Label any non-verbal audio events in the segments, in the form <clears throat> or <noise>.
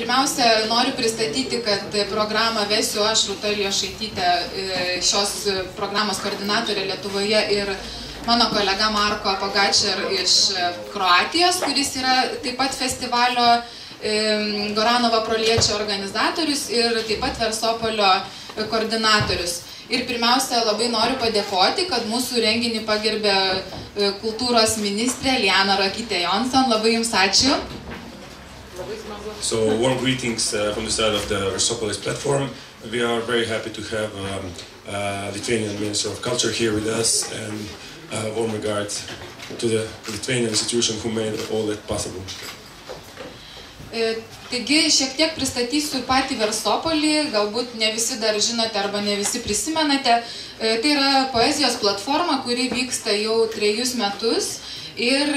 Pirmiausia, noriu pristatyti, kad programą vesiu aš, Rūta Liešaitytė, šios programos koordinatorė Lietuvoje ir mano kolega Marko Pogačer iš Kroatijos, kuris yra taip pat festivalio Goranovo proliečio organizatorius ir taip pat Versopolio koordinatorius. Ir pirmiausia, labai noriu padėkoti, kad mūsų renginį pagerbė kultūros ministrė Liana Rakytė Jonson. Labai Jums ačiū. So warm greetings uh, from the side of the Versopolis platform. We are very happy to have um, uh, Lithuanian Minister of Culture here with us and uh, warm regards to the Lithuanian institution who made all that possible. Taigi šiek tiek pristatysiu patį Versopolį, galbūt ne visi dar žinote arba ne visi prisimenate. Tai yra poezijos platforma, kuri vyksta jau trejus metus ir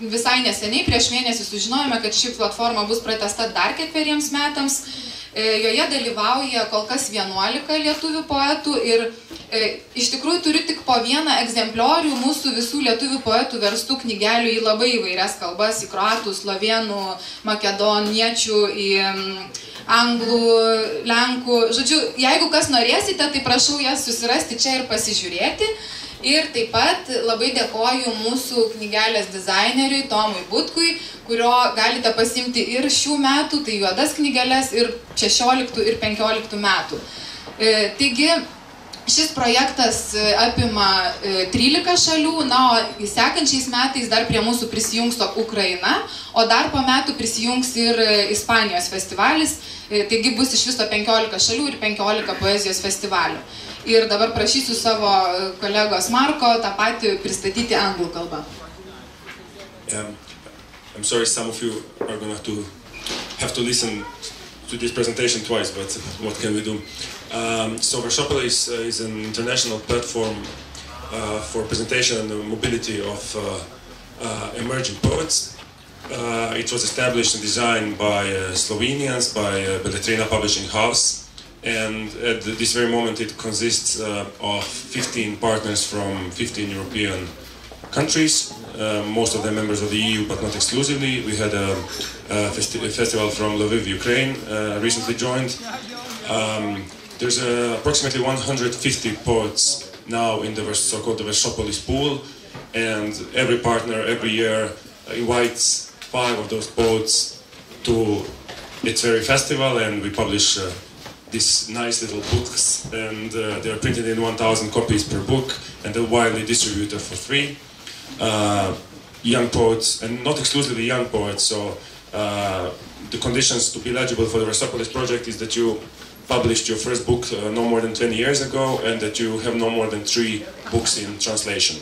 visai neseniai, prieš mėnesį sužinojome, kad ši platforma bus pratesta dar ketveriems metams. Joje dalyvauja kol kas 11 lietuvių poetų ir e, iš tikrųjų turiu tik po vieną egzempliorių mūsų visų lietuvių poetų verstų knygelių į labai įvairias kalbas, į kroatų, slovenų, makedoniečių, į anglų, lenkų. Žodžiu, jeigu kas norėsite, tai prašau jas susirasti čia ir pasižiūrėti. Ir taip pat labai dėkoju mūsų knygelės dizaineriui Tomui Butkui, kurio galite pasimti ir šių metų, tai juodas knygelės, ir 16 ir 15 metų. E, taigi, šis projektas apima 13 šalių, na, o sekančiais metais dar prie mūsų prisijungs Ukraina, o dar po metų prisijungs ir Ispanijos festivalis, taigi bus iš viso 15 šalių ir 15 poezijos festivalių. Ir dabar prašysiu savo kolegos Marko tą patį pristatyti anglų kalbą. Um, I'm sorry, some of you are going to have to listen to this presentation twice, but what can we do? Um, so Vershopolis uh, is an international platform uh, for presentation and mobility of uh, uh, emerging poets. Uh, it was established and designed by uh, Slovenians, by uh, Belletrina Publishing House, and at this very moment it consists uh, of 15 partners from 15 European countries, uh, most of them members of the EU but not exclusively. We had a, a, festi a festival from Lviv, Ukraine, uh, recently joined. Um, there's uh, approximately 150 poets now in the so-called Versopolis pool, and every partner every year invites five of those poets to its very festival, and we publish uh, these nice little books, and uh, they're printed in 1,000 copies per book, and they're widely distributed for free. Uh, young poets, and not exclusively young poets, so uh, the conditions to be eligible for the Versopolis project is that you published your first book uh, no more than 20 years ago, and that you have no more than three books in translation.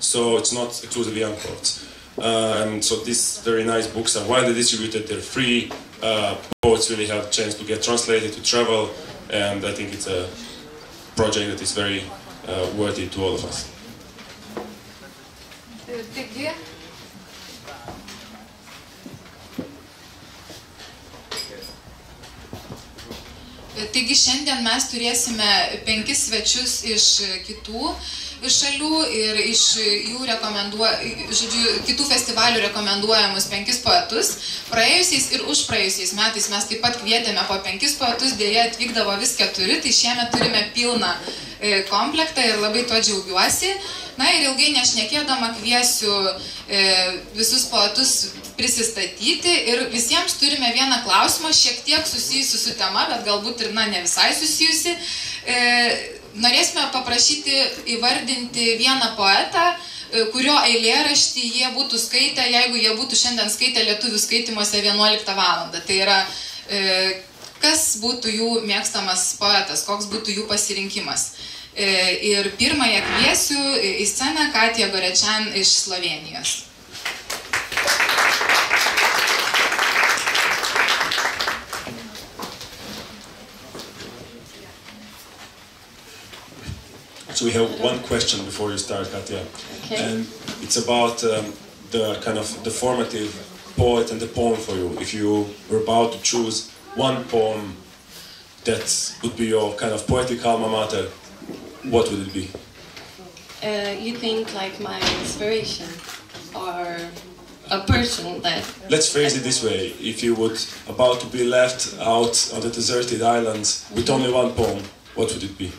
So it's not exclusively young poets. Uh, and so these very nice books are widely distributed, they're free, uh, poets really have a chance to get translated, to travel, and I think it's a project that is very uh, worthy to all of us. Taigi, Taigi šiandien mes turėsime penkis svečius iš kitų šalių ir iš jų rekomenduoja, žodžiu, kitų festivalių rekomenduojamus penkis poetus. Praėjusiais ir už praėjusiais metais mes taip pat kvietėme po penkis poetus, dėja atvykdavo vis keturi, tai šiemet turime pilną komplektą ir labai tuo džiaugiuosi. Na ir ilgai nešnekėdama kviesiu e, visus poetus prisistatyti ir visiems turime vieną klausimą, šiek tiek susijusi su tema, bet galbūt ir na, ne visai susijusi. E, norėsime paprašyti įvardinti vieną poetą, kurio eilėraštį jie būtų skaitę, jeigu jie būtų šiandien skaitę lietuvių skaitimuose 11 val. Tai yra, e, kas būtų jų mėgstamas poetas, koks būtų jų pasirinkimas. E, ir pirmąją kviesiu į sceną Katija Gorečian iš Slovenijos. We have one question before you start, Katya, Okay. and it's about um, the kind of the formative poet and the poem for you. If you were about to choose one poem that would be your kind of poetic alma mater, what would it be? Uh, you think like my inspiration, or a person that. Let's phrase it this way: If you would about to be left out on the deserted island with only one poem, what would it be?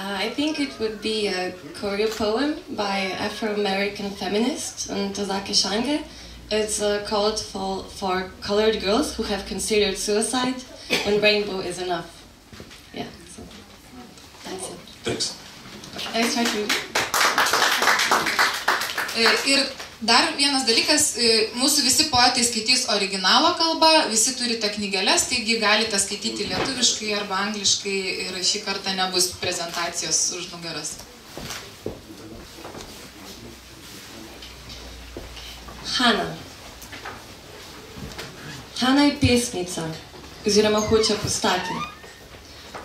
Uh, I think it would be a choreo poem by Afro-American feminist Ntozake Shange. It's uh, called for, for colored girls who have considered suicide when rainbow is enough. Yeah, so that's it. Thanks. I try to E, Ir dar vienas dalykas, e, mūsų visi poetai skaitys originalo kalbą, visi turite knygeles, taigi galite skaityti lietuviškai arba angliškai ir šį kartą nebus prezentacijos už nugaras. Hana. Hana je pesnica, oziroma hoče postati.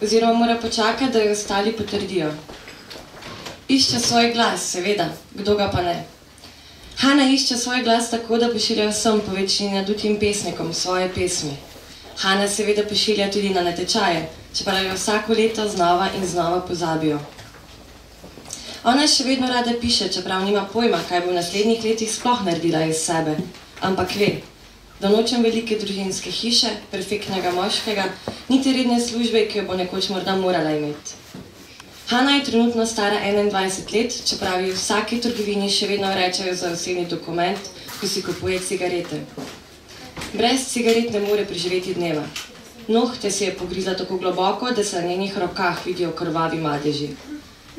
Oziroma mora počakati, da jo ostali potrdijo. Išče svoj glas, seveda, kdo ga pa ne. Hana išče svoj glas tako, da pošilja vsem po večini nadutim pesnikom svoje pesmi. Hana seveda pošilja tudi na natečaje, čeprav jo vsako leto znova in znova pozabijo. Ona še vedno rada piše, čeprav nima pojma, kaj bo v naslednjih letih sploh naredila iz sebe. Ampak ve, da nočem velike družinske hiše, perfektnega moškega, niti redne službe, ki jo bo nekoč morda morala imeti. Hanna je trenutno stara 21 let, čeprav ji v vsaki trgovini še vedno rečejo za osebni dokument, ko si kupuje cigarete. Brez cigaret ne more preživeti dneva. Nohte si je pogrizla tako globoko, da se na njenih rokah vidijo krvavi madeži.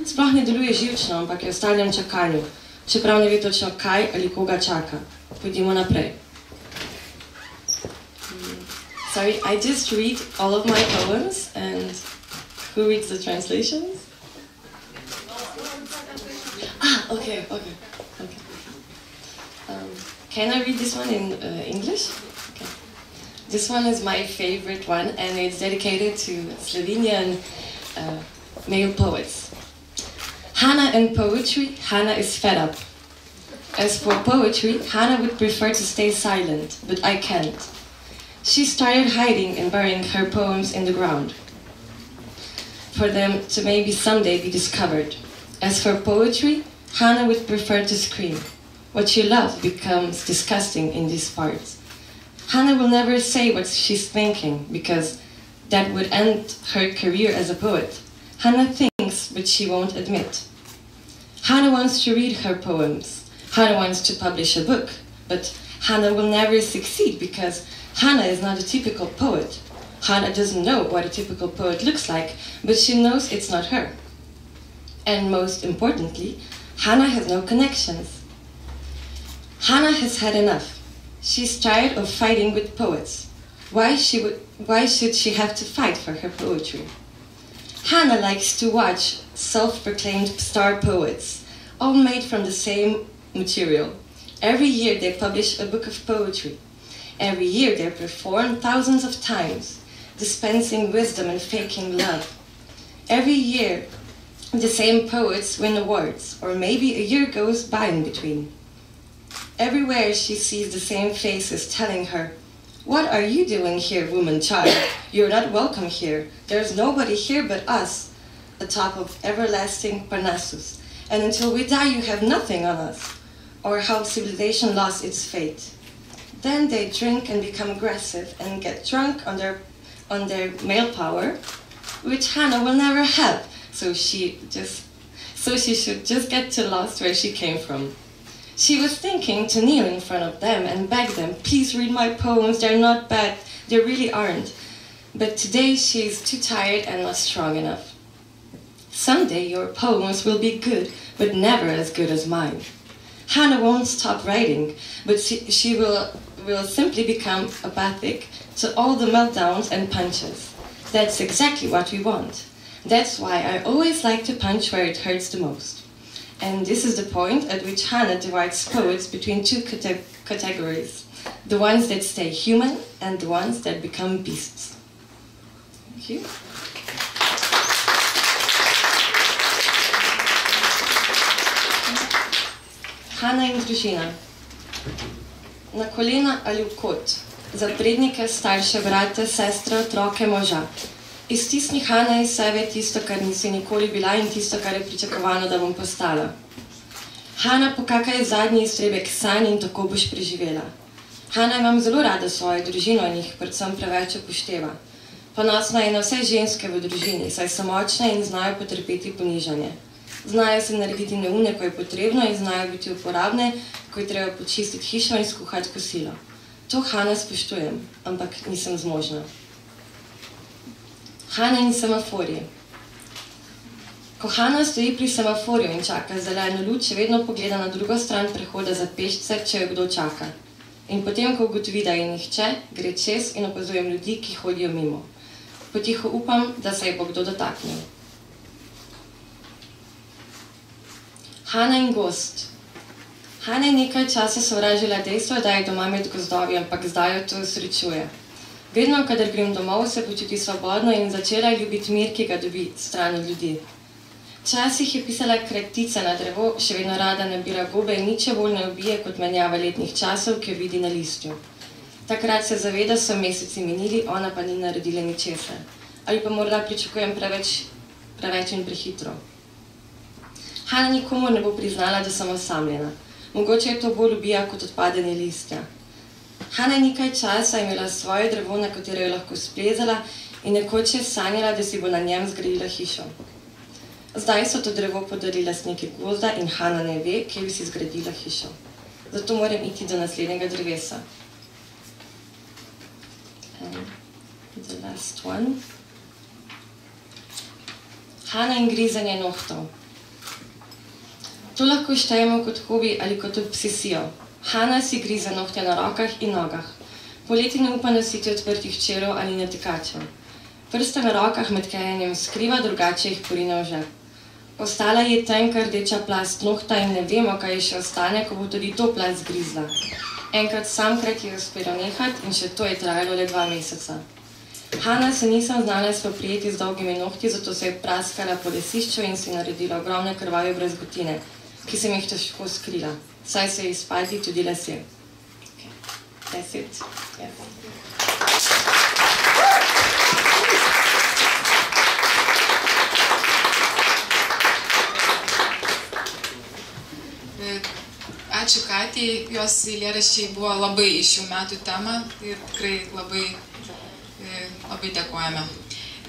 Sploh ne deluje živčno, ampak je v stalnem čakanju, čeprav ne ve točno kaj ali koga čaka. Pojdimo naprej. Sorry, I just read all of my poems and who reads the translations? Okay, okay, okay. Um, can I read this one in uh, English? Okay. This one is my favorite one, and it's dedicated to Slovenian uh, male poets. Hannah and poetry, Hannah is fed up. As for poetry, Hannah would prefer to stay silent, but I can't. She started hiding and burying her poems in the ground for them to maybe someday be discovered. As for poetry, Hannah would prefer to scream. What she loves becomes disgusting in these parts. Hannah will never say what she's thinking because that would end her career as a poet. Hannah thinks, but she won't admit. Hannah wants to read her poems. Hannah wants to publish a book, but Hannah will never succeed because Hannah is not a typical poet. Hannah doesn't know what a typical poet looks like, but she knows it's not her. And most importantly, Hannah has no connections. Hannah has had enough. She's tired of fighting with poets. Why, she would, why should she have to fight for her poetry? Hannah likes to watch self proclaimed star poets, all made from the same material. Every year they publish a book of poetry. Every year they perform thousands of times, dispensing wisdom and faking love. Every year the same poets win awards, or maybe a year goes by in between. Everywhere she sees the same faces telling her, What are you doing here, woman child? You're not welcome here. There's nobody here but us, atop of everlasting Parnassus. And until we die, you have nothing on us, or how civilization lost its fate. Then they drink and become aggressive and get drunk on their, on their male power, which Hannah will never have so she just so she should just get to lost where she came from. She was thinking to kneel in front of them and beg them, please read my poems, they're not bad, they really aren't. But today she is too tired and not strong enough. Someday your poems will be good, but never as good as mine. Hannah won't stop writing, but she, she will, will simply become apathic to all the meltdowns and punches. That's exactly what we want. That's why I always like to punch where it hurts the most. And this is the point at which Hannah divides poets between two cate categories the ones that stay human and the ones that become beasts. Thank you. Hana in družina. Na kolena ali v kot, za prednike, starše, brate, sestre, otroke, moža. Iztisni Hana iz sebe tisto, kar nisi nikoli bila in tisto, kar je pričakovano, da bom postala. Hanna, pokakaj zadnji iztrebek sanj in tako boš preživela. Hanna imam zelo rada svojo družino in jih predvsem preveč upošteva. Ponosna je na vse ženske v družini, saj so močne in znajo potrpeti ponižanje. Znajo se narediti neumne, ko je potrebno in znajo biti uporabne, ko je treba počistiti hišo in skuhati kosilo. To Hanna spoštujem, ampak nisem zmožna. Hanna in semaforje. Ko Hanna stoji pri semaforju in čaka zeleno luč, še vedno pogleda na drugo stran prehoda za pešce, če jo kdo čaka. In potem, ko ugotovi, da je nihče, gre čez in opazujem ljudi, ki hodijo mimo. Potiho upam, da se je bo kdo dotaknil. Hanna in gost. Hanna je nekaj časa sovražila dejstvo, da je doma med gozdovi, ampak zdaj jo to srečuje. Vedno, kadar grem domov, se počuti svobodno in začela ljubiti mir, ki ga dobi stran od ljudi. Včasih je pisala kratice na drevo, še vedno rada nabira gobe in niče bolj ne ubije kot menjava letnih časov, ki jo vidi na listju. Takrat se zaveda, so meseci minili, ona pa ni naredila ničesar. Ali pa morda pričakujem preveč, preveč in prehitro. Hanna nikomu ne bo priznala, da sem osamljena. Mogoče je to bolj ubija kot odpadanje listja. Hanna je nekaj časa imela svoje drevo, na katero je lahko splezala in nekoč je sanjala, da si bo na njem zgradila hišo. Zdaj so to drevo podarili lastniki gozda in Hanna ne ve, kje bi si zgradila hišo. Zato moram iti do naslednjega drevesa. And the last one. Hanna in grizanje nohtov. To lahko štejemo kot hobi ali kot obsesijo. Hanna si grize nohte na rokah in nogah. Poleti ne upa nositi odprtih čelov ali natikačev. Prste na rokah med kajenjem skriva, drugače jih porine v žep. Ostala je tenka rdeča plast nohta in ne vemo, kaj še ostane, ko bo tudi to plast zgrizla. Enkrat samkrat je uspelo nehati in še to je trajalo le dva meseca. Hanna se nisem znala spoprijeti z dolgimi nohti, zato se je praskala po lesišču in si naredila ogromne krvave brezgotine, ki sem jih težko skrila. So ji izpadli tudi lasje. Okay. That's it. Yeah. Ačiū Katijai, jos eilėraščiai buvo labai iš šių metų tema ir tikrai labai, labai dėkojame.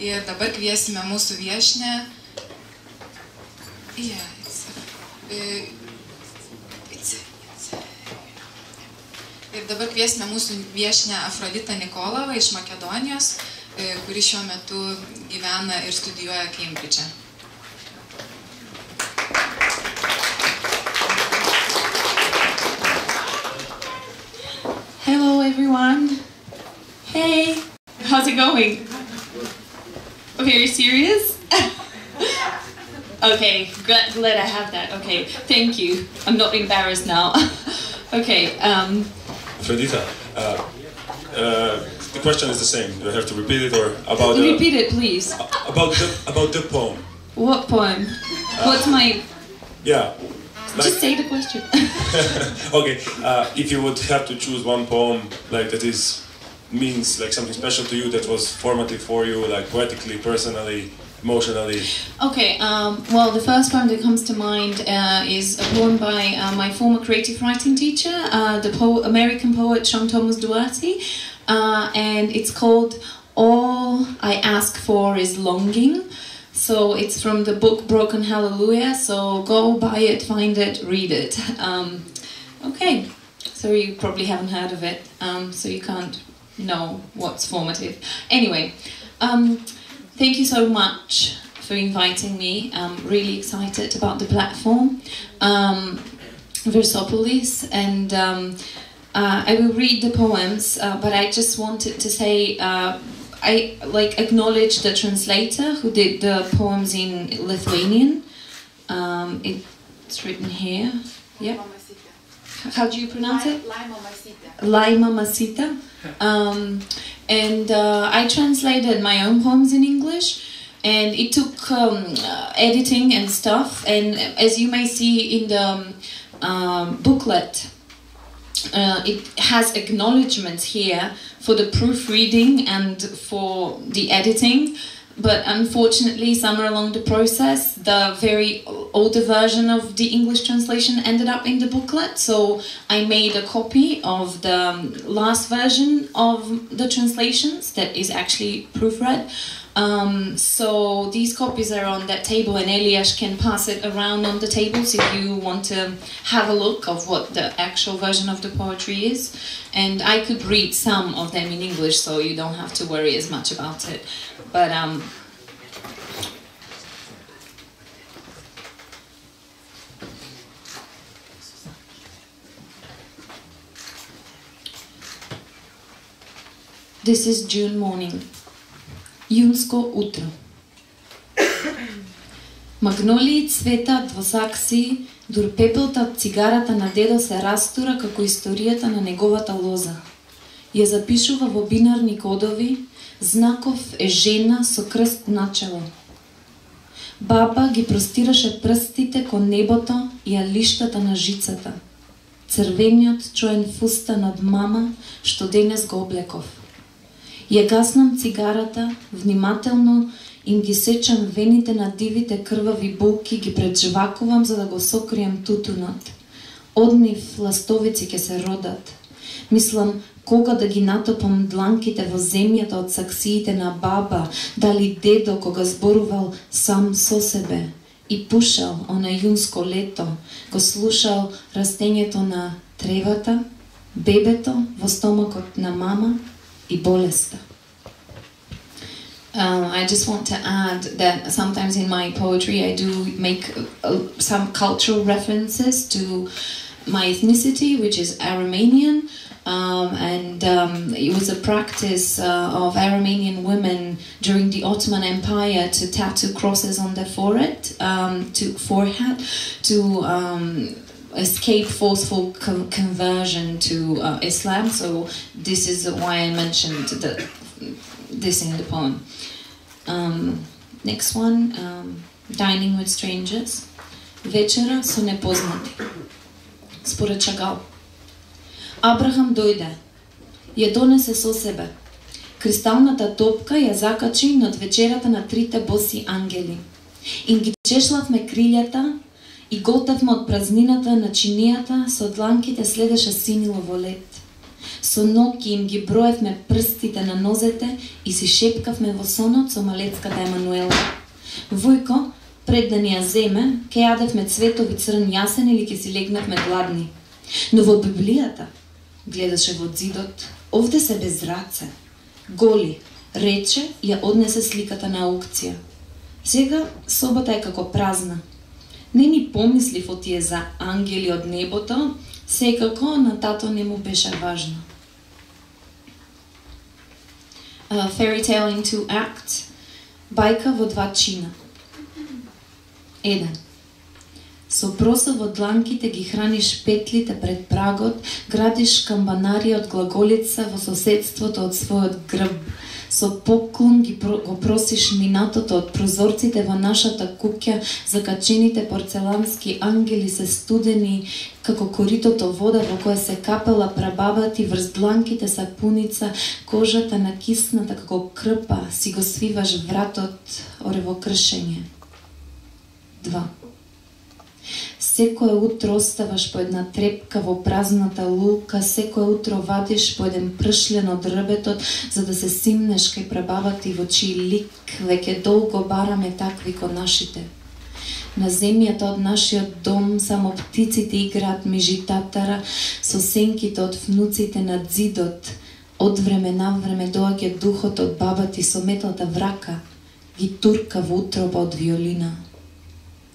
Ir dabar kviesime mūsų viešinę. Yeah, dabar kviesime mūsų viešinę Afroditą iš Makedonijos, kuri šiuo metu gyvena ir studijuoja Cambridge'e. Hello, everyone. Hey, how's it going? <laughs> Okay, are you serious? okay, glad, glad I have that. Okay, thank you. I'm not embarrassed now. <laughs> okay, um, Fredita, uh, uh, the question is the same. Do I have to repeat it or about the, repeat it, please. about the about the poem? What poem? What's my. Yeah. Just say the question. <laughs> okay, uh, if you would have to choose one poem like that is means like something special to you that was formative for you, like poetically, personally, emotionally. Okay, um, well, the first poem that comes to mind uh, is a poem by uh, my former creative writing teacher, uh, the po- American poet Sean Thomas Dougherty, uh, and it's called All I Ask For Is Longing. So it's from the book Broken Hallelujah. So go buy it, find it, read it. <laughs> Um, okay, so you probably haven't heard of it, um, so you can't know what's formative. Anyway, um, thank you so much for inviting me. I'm really excited about the platform, um, Versopolis, and um, uh, I will read the poems, uh, but I just wanted to say. Uh, I like acknowledge the translator who did the poems in Lithuanian. Um, it's written here. Yeah. How do you pronounce it? Laima Masita. Laima Um, and uh, I translated my own poems in English, and it took um, uh, editing and stuff. And as you may see in the um, booklet, uh, it has acknowledgements here for the proofreading and for the editing. But unfortunately, somewhere along the process, the very older version of the English translation ended up in the booklet. So I made a copy of the um, last version of the translations that is actually proofread. Um, so these copies are on that table, and Elias can pass it around on the tables if you want to have a look of what the actual version of the poetry is. And I could read some of them in English, so you don't have to worry as much about it. But um, This is June morning. Јунско утро. Магнолии цветат во сакси, дур пепелта од цигарата на дедо се растура како историјата на неговата лоза. Ја запишува во бинарни кодови, знаков е жена со крст начело. Баба ги простираше прстите кон небото и ја лиштата на жицата. Црвениот чоен фуста над мама, што денес го облеков. Ја гаснам цигарата, внимателно им ги сечам вените на дивите крвави булки, ги преджвакувам за да го сокрием тутунот. Од нив ластовици ќе се родат. Мислам, кога да ги натопам дланките во земјата од саксиите на баба, дали дедо кога зборувал сам со себе и пушал она јунско лето, го слушал растењето на тревата, бебето во стомакот на мама, i. Um, I just want to add that sometimes in my poetry I do make uh, some cultural references to my ethnicity, which is Armenian, um, and um, it was a practice uh, of Armenian women during the Ottoman Empire to tattoo crosses on their forehead, um, to forehead, to um, escape forceful con conversion to uh, Islam. So this is why I mentioned the, this in the poem. Um, next one, um, dining with strangers. Вечера со непознати. Според Чагал. Абрахам дојде. Ја донесе со себе. Кристалната топка ја закачи над вечерата на трите боси ангели. Им ги чешлавме крилјата и готевме од празнината на чинијата, со дланките следеше синило во лед. Со ноки им ги броевме прстите на нозете и си шепкавме во сонот со малецката Емануела. Војко, пред да ни ја земе, ке јадевме цветови црн јасен или ке си легнавме гладни. Но во Библијата, гледаше во дзидот, овде се без раце, голи, рече ја однесе сликата на аукција. Сега собата е како празна, Не ни помислив отие за ангели од небото, секако на тато не му беше важно. A fairy tale in two acts. Бајка во два чина. Еден. Со проса во дланките ги храниш петлите пред прагот, градиш камбанарија од глаголица во соседството од својот грб, Со поклон ги го просиш минатото од прозорците во нашата куќа, закачените порцелански ангели се студени како коритото вода во која се капела прабабати врз дланките сапуница, кожата накисната како крпа, си го свиваш вратот оревокршење. два Секое утро оставаш по една трепка во празната лука, секое утро вадиш по еден пршлен од рбетот, за да се симнеш кај и во чиј лик, веќе долго бараме такви ко нашите. На земјата од нашиот дом само птиците играат межи татара со сенките од внуците над зидот. Од време на време доаѓа духот од бабати со метлата врака, ги турка во утроба од виолина.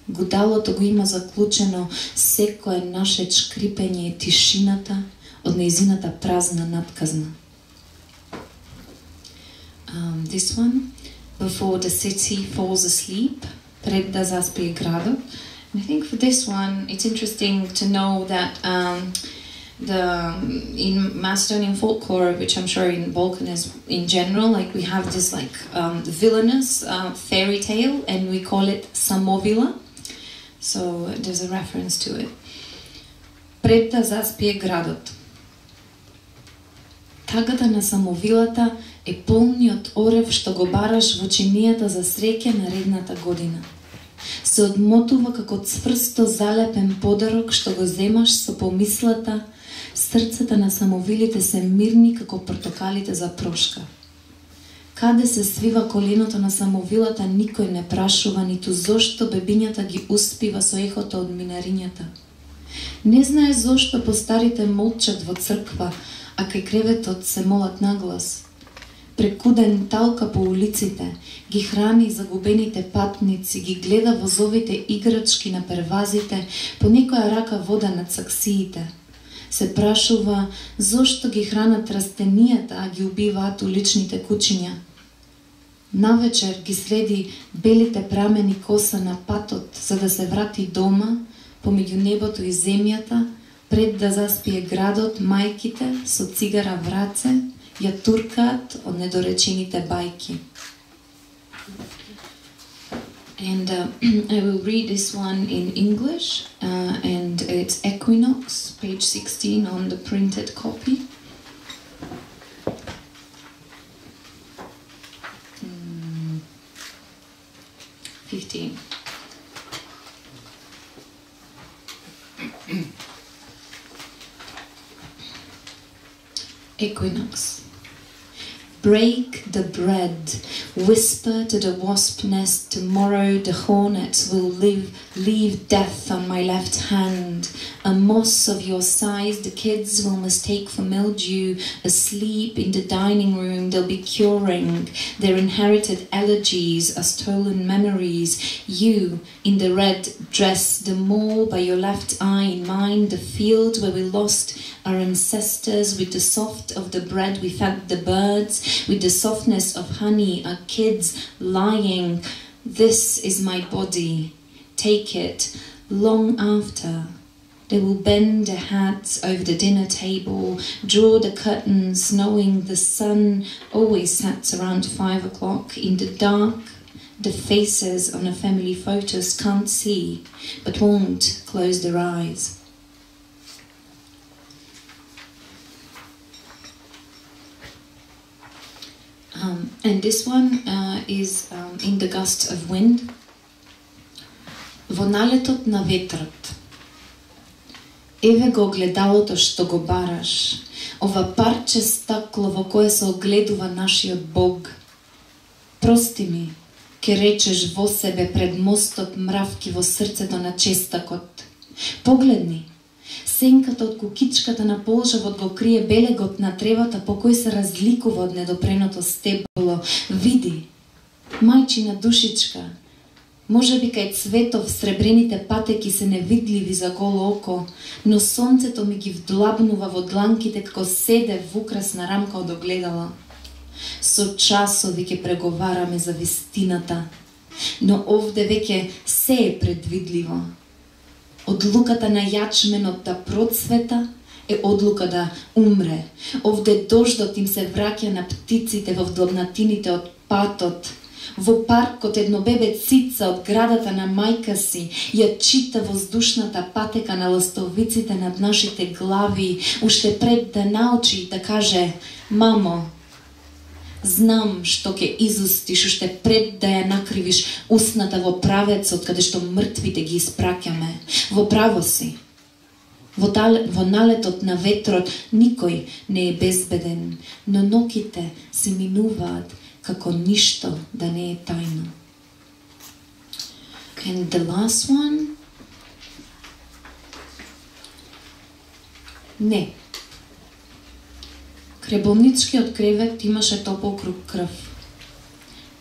Гудалото го има заклучено секое наше чкрипење и тишината од неизината празна надказна. Um, this one, before the city falls asleep, пред да заспие градот. And I think for this one, it's interesting to know that um, the in Macedonian folklore, which I'm sure in Balkan is in general, like we have this like um, villainous uh, fairy tale, and we call it samovila. So there's a reference to it. Пред да заспие градот. Тагата на самовилата е полниот орев што го бараш во чинијата за среќа наредната година. Се одмотува како цврсто залепен подарок што го земаш со помислата, срцата на самовилите се мирни како протокалите за прошка. Каде се свива коленото на самовилата, никој не прашува, ниту зошто бебињата ги успива со ехото од минарињата. Не знае зошто постарите молчат во црква, а кај креветот се молат наглас. Прекуден талка по улиците, ги храни загубените патници, ги гледа возовите играчки на первазите, по некоја рака вода на саксиите. Се прашува зошто ги хранат растенијата, а ги убиваат уличните кучиња. Навечер ги среди белите прамени коса на патот, за да се врати дома, помеѓу небото и земјата, пред да заспие градот, мајките со цигара в раце ја туркаат од недоречените бајки. And uh, <clears throat> I will read this one in English, uh, and it's Equinox, page 16 on the printed copy. 15. <clears throat> Equinox. Break the bread, whisper to the wasp nest, tomorrow the hornets will live, leave death on my left hand. A moss of your size the kids will mistake for mildew, asleep in the dining room they'll be curing their inherited allergies as stolen memories. You, in the red dress, the mall by your left eye, in mine, the field where we lost our ancestors with the soft of the bread we fed the birds, with the softness of honey, our kids lying. This is my body. Take it. Long after, they will bend their hats over the dinner table, draw the curtains, knowing the sun always sets around five o'clock in the dark. The faces on the family photos can't see, but won't close their eyes. Um, and this one uh, is um, in the gusts of wind. Во налетот на ветрот. Еве го огледалото што го бараш. Ова парче стакло во кое се огледува нашиот Бог. Прости ми, ке речеш во себе пред мостот мравки во срцето на честакот. Погледни, сенката од кукичката на полжавот го крие белегот на тревата по кој се разликува од недопреното стебло. Види, мајчина душичка, Може би кај цветов сребрените патеки се невидливи за голо око, но сонцето ми ги вдлабнува во дланките како седе в украсна рамка од огледала. Со часови ќе преговараме за вистината, но овде веќе се е предвидливо. Одлуката на јачменот да процвета е одлука да умре. Овде дождот им се враќа на птиците во вдлабнатините од патот, Во паркот едно бебе цица од градата на мајка си ја чита воздушната патека на ластовиците над нашите глави, уште пред да научи да каже «Мамо, знам што ќе изустиш уште пред да ја накривиш устната во правецот каде што мртвите ги испраќаме. Во право си. Во, тал, во налетот на ветрот никој не е безбеден, но ноките се минуваат како ништо да не е тајно. And the last one Не. Креболничкиот кревет имаше топол круг крв.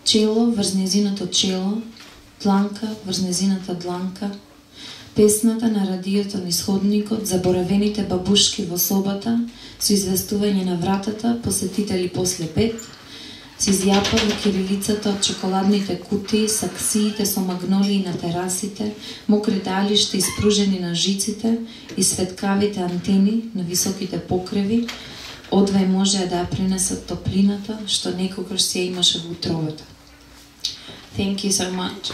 Чело врз незиното чело, дланка врз незината дланка, песната на радиото на Исходникот, заборавените бабушки во собата, со известување на вратата, посетители после пет, се изјапа во кирилицата од чоколадните кутии, саксиите со магнолии на терасите, мокри далишта испружени на жиците и светкавите антени на високите покреви, одвај може да ја топлината што некогаш се имаше во утробата. Thank you so much.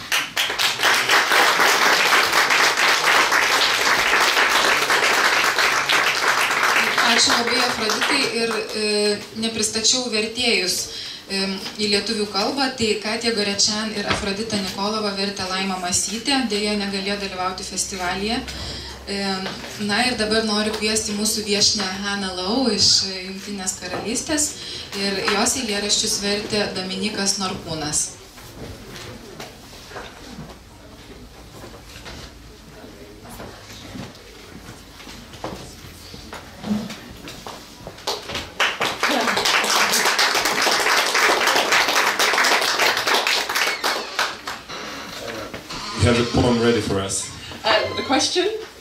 ačiū labai Afroditai ir e, nepristačiau vertėjus e, į lietuvių kalbą, tai Katė Gorečian ir Afrodita Nikolova vertė Laima Masytė, dėja negalėjo dalyvauti festivalyje. Na ir dabar noriu kviesti mūsų viešinę Hannah Lau iš Junktinės karalystės ir jos eilėraščius vertė Dominikas Norkūnas.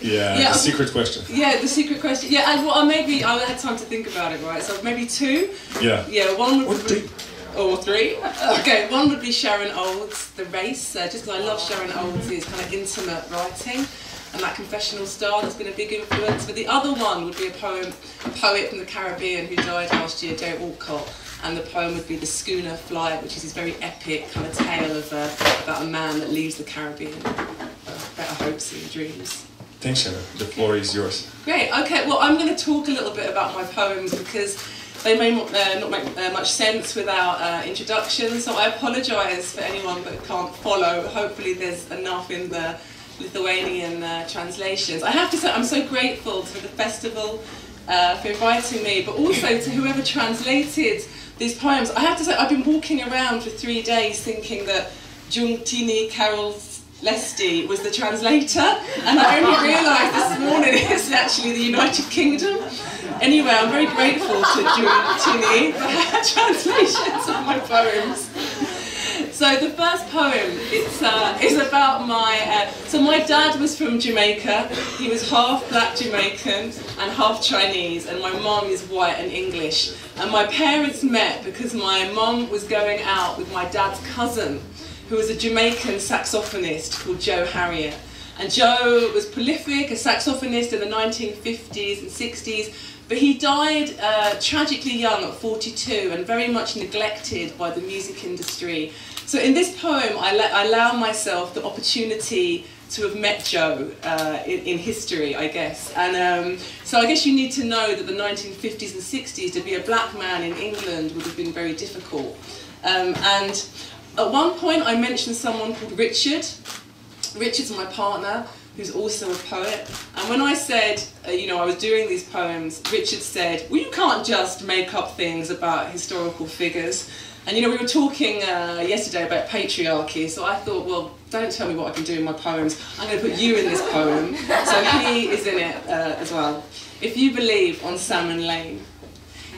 Yeah, yeah, the secret question. Yeah, the secret question. Yeah, and well, maybe I had time to think about it, right? So maybe two. Yeah. Yeah, one would. Or three. Or <laughs> three. Okay, one would be Sharon Olds, The Race, uh, just because I love Sharon Olds' kind of intimate writing and that confessional style that's been a big influence. But the other one would be a poem, a poet from the Caribbean who died last year, Derek Walcott, and the poem would be The Schooner Flight, which is this very epic kind of tale of uh, about a man that leaves the Caribbean, uh, better hopes and dreams. Thanks, Shanna. The floor is yours. Great. Okay. Well, I'm going to talk a little bit about my poems because they may uh, not make uh, much sense without uh, introduction. So I apologise for anyone that can't follow. Hopefully, there's enough in the Lithuanian uh, translations. I have to say, I'm so grateful to the festival uh, for inviting me, but also to whoever translated these poems. I have to say, I've been walking around for three days thinking that Jungtini Carol Lesty was the translator, and I only realised this morning <laughs> it's actually the United Kingdom. Anyway, I'm very grateful to Jungtini for her <laughs> translations of my poems. So the first poem it's uh, is about my uh, so my dad was from Jamaica. He was half black Jamaican and half Chinese, and my mom is white and English. And my parents met because my mom was going out with my dad's cousin, who was a Jamaican saxophonist called Joe Harriott. And Joe was prolific, a saxophonist in the 1950s and 60s, but he died uh, tragically young at 42 and very much neglected by the music industry. So in this poem, I, I allow myself the opportunity to have met Joe uh, in, in, history, I guess. And um, so I guess you need to know that the 1950s and 60s, to be a black man in England would have been very difficult. Um, and at one point, I mentioned someone called Richard. Richard's my partner, who's also a poet. And when I said, uh, you know, I was doing these poems, Richard said, well, you can't just make up things about historical figures. And you know, we were talking uh, yesterday about patriarchy, so I thought, well, don't tell me what I can do in my poems. I'm going to put you in this poem. So he is in it uh, as well. If you believe on Salmon Lane.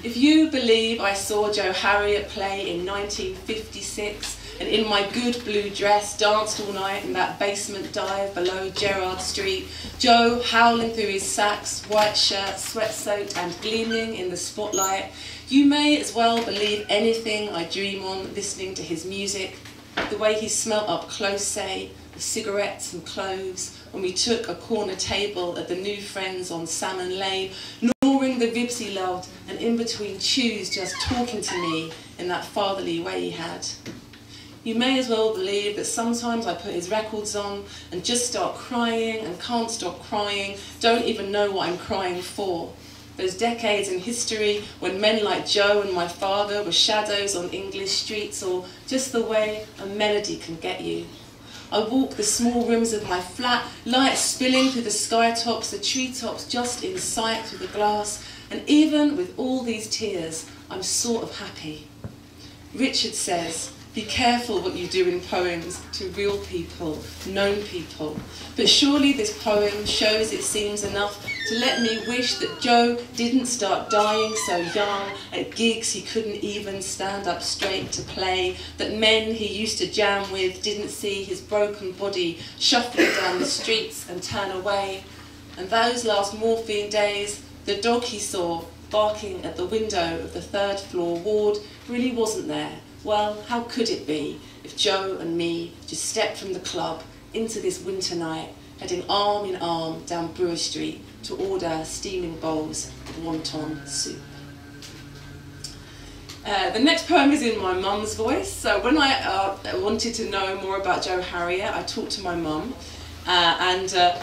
If you believe I saw Joe Harriott play in 1956 and in my good blue dress danced all night in that basement dive below Gerrard Street, Joe howling through his sax, white shirt, sweat soaked and gleaming in the spotlight, you may as well believe anything I dream on listening to his music, the way he smelt up close say, the cigarettes and cloves, when we took a corner table at the new friends on Salmon Lane, gnawing the ribs he loved, and in between chews just talking to me in that fatherly way he had. You may as well believe that sometimes I put his records on and just start crying and can't stop crying, don't even know what I'm crying for those decades in history when men like Joe and my father were shadows on English streets, or just the way a melody can get you. I walk the small rooms of my flat, light spilling through the sky tops, the treetops just in sight through the glass, and even with all these tears, I'm sort of happy. Richard says, be careful what you do in poems to real people, known people. But surely this poem shows it seems enough to let me wish that Joe didn't start dying so young at gigs he couldn't even stand up straight to play, that men he used to jam with didn't see his broken body shuffling down the streets and turn away. And those last morphine days, the dog he saw barking at the window of the third floor ward really wasn't there well, how could it be if Joe and me just stepped from the club into this winter night, heading arm in arm down Brewer Street to order steaming bowls of wonton soup? Uh, the next poem is in my mum's voice. So when I uh, wanted to know more about Joe Harriott, I talked to my mum, uh, and uh,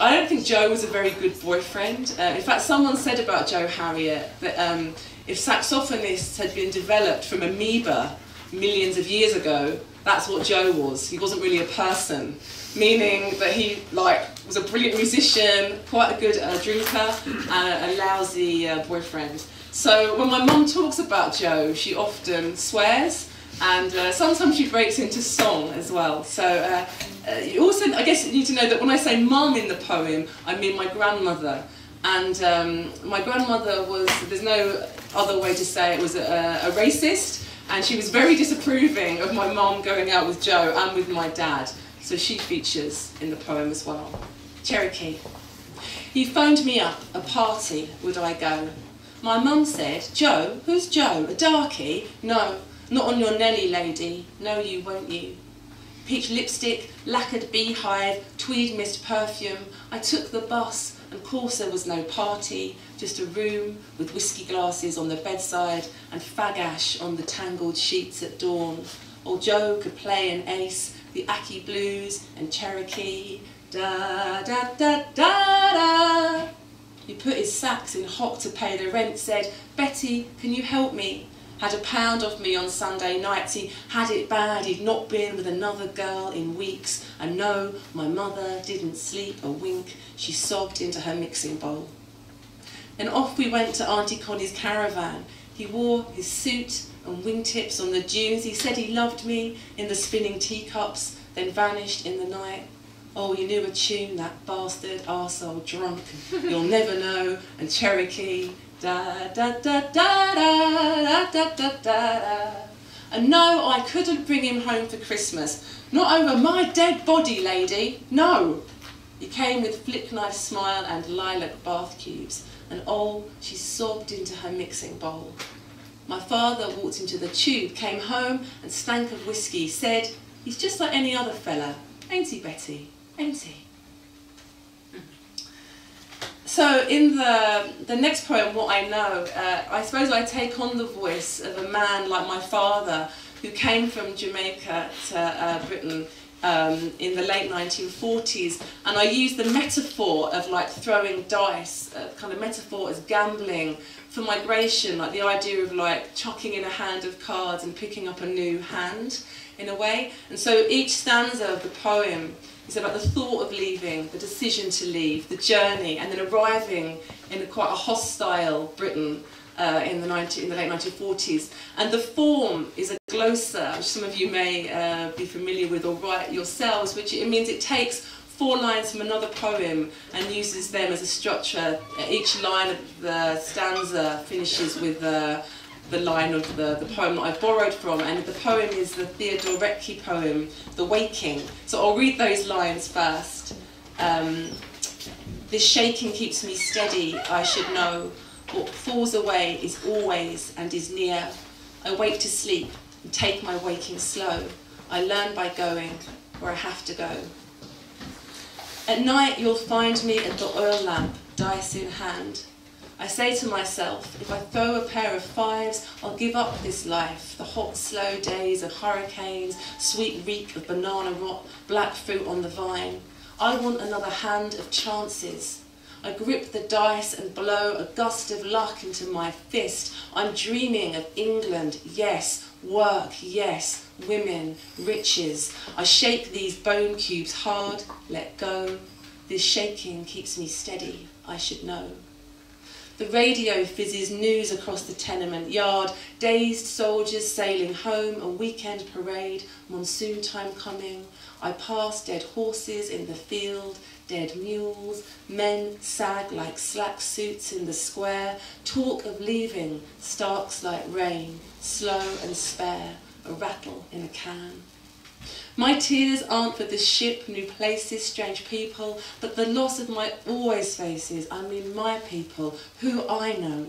I don't think Joe was a very good boyfriend. Uh, in fact, someone said about Joe Harriott that um, if saxophonists had been developed from amoeba millions of years ago, that's what Joe was. He wasn't really a person, meaning that he like was a brilliant musician, quite a good uh, drinker, and a lousy uh, boyfriend. So when my mum talks about Joe, she often swears, and uh, sometimes she breaks into song as well. So uh, uh, you also, I guess, you need to know that when I say mum in the poem, I mean my grandmother. And um, my grandmother was, there's no other way to say it, was a, a racist, and she was very disapproving of my mum going out with Joe and with my dad. So she features in the poem as well. Cherokee. He phoned me up, a party, would I go? My mum said, Joe, who's Joe? A darkie? No, not on your Nelly lady. No, you won't you. Peach lipstick, lacquered beehive, tweed mist perfume. I took the bus, and course there was no party, just a room with whiskey glasses on the bedside and fag ash on the tangled sheets at dawn. Old Joe could play an ace, the Aki Blues and Cherokee. Da da da da da. He put his sax in hock to pay the rent, said, Betty, can you help me? Had a pound off me on Sunday nights. He had it bad. He'd not been with another girl in weeks. And no, my mother didn't sleep a wink. She sobbed into her mixing bowl. Then off we went to Auntie Connie's caravan. He wore his suit and wingtips on the dunes. He said he loved me in the spinning teacups, then vanished in the night. Oh, you knew a tune, that bastard arsehole drunk. You'll never know. And Cherokee, da da da da da da da da da. And no, I couldn't bring him home for Christmas. Not over my dead body, lady. No. He came with flick knife smile and lilac bath cubes. And oh, she sobbed into her mixing bowl. My father walked into the tube, came home and stank of whiskey, said, he's just like any other fella, ain't he, Betty? Ain't he? So in the the next poem, what I know, uh, I suppose I take on the voice of a man like my father, who came from Jamaica to uh, Britain um, in the late 1940s, and I use the metaphor of like throwing dice, uh, kind of metaphor as gambling for migration, like the idea of like chucking in a hand of cards and picking up a new hand, in a way. And so each stanza of the poem it's about the thought of leaving, the decision to leave, the journey, and then arriving in a quite a hostile Britain uh, in, the 19, in the late 1940s. And the form is a glossa, which some of you may uh, be familiar with or write yourselves, which it means it takes four lines from another poem and uses them as a structure. Each line of the stanza finishes with uh, the line of the, the poem that I borrowed from, and the poem is the Theodore Roethke poem, The Waking. So I'll read those lines first. Um, this shaking keeps me steady, I should know. What falls away is always and is near. I wake to sleep and take my waking slow. I learn by going where I have to go. At night you'll find me at the oil lamp, dice in hand. I say to myself, if I throw a pair of fives, I'll give up this life. The hot, slow days of hurricanes, sweet reek of banana rot, black fruit on the vine. I want another hand of chances. I grip the dice and blow a gust of luck into my fist. I'm dreaming of England, yes, work, yes, women, riches. I shake these bone cubes hard, let go. This shaking keeps me steady, I should know. The radio fizzes news across the tenement yard. Dazed soldiers sailing home, a weekend parade, monsoon time coming. I pass dead horses in the field, dead mules. Men sag like slack suits in the square. Talk of leaving starks like rain, slow and spare, a rattle in a can. My tears aren't for the ship, new places, strange people, but the loss of my always faces, I mean my people, who I know.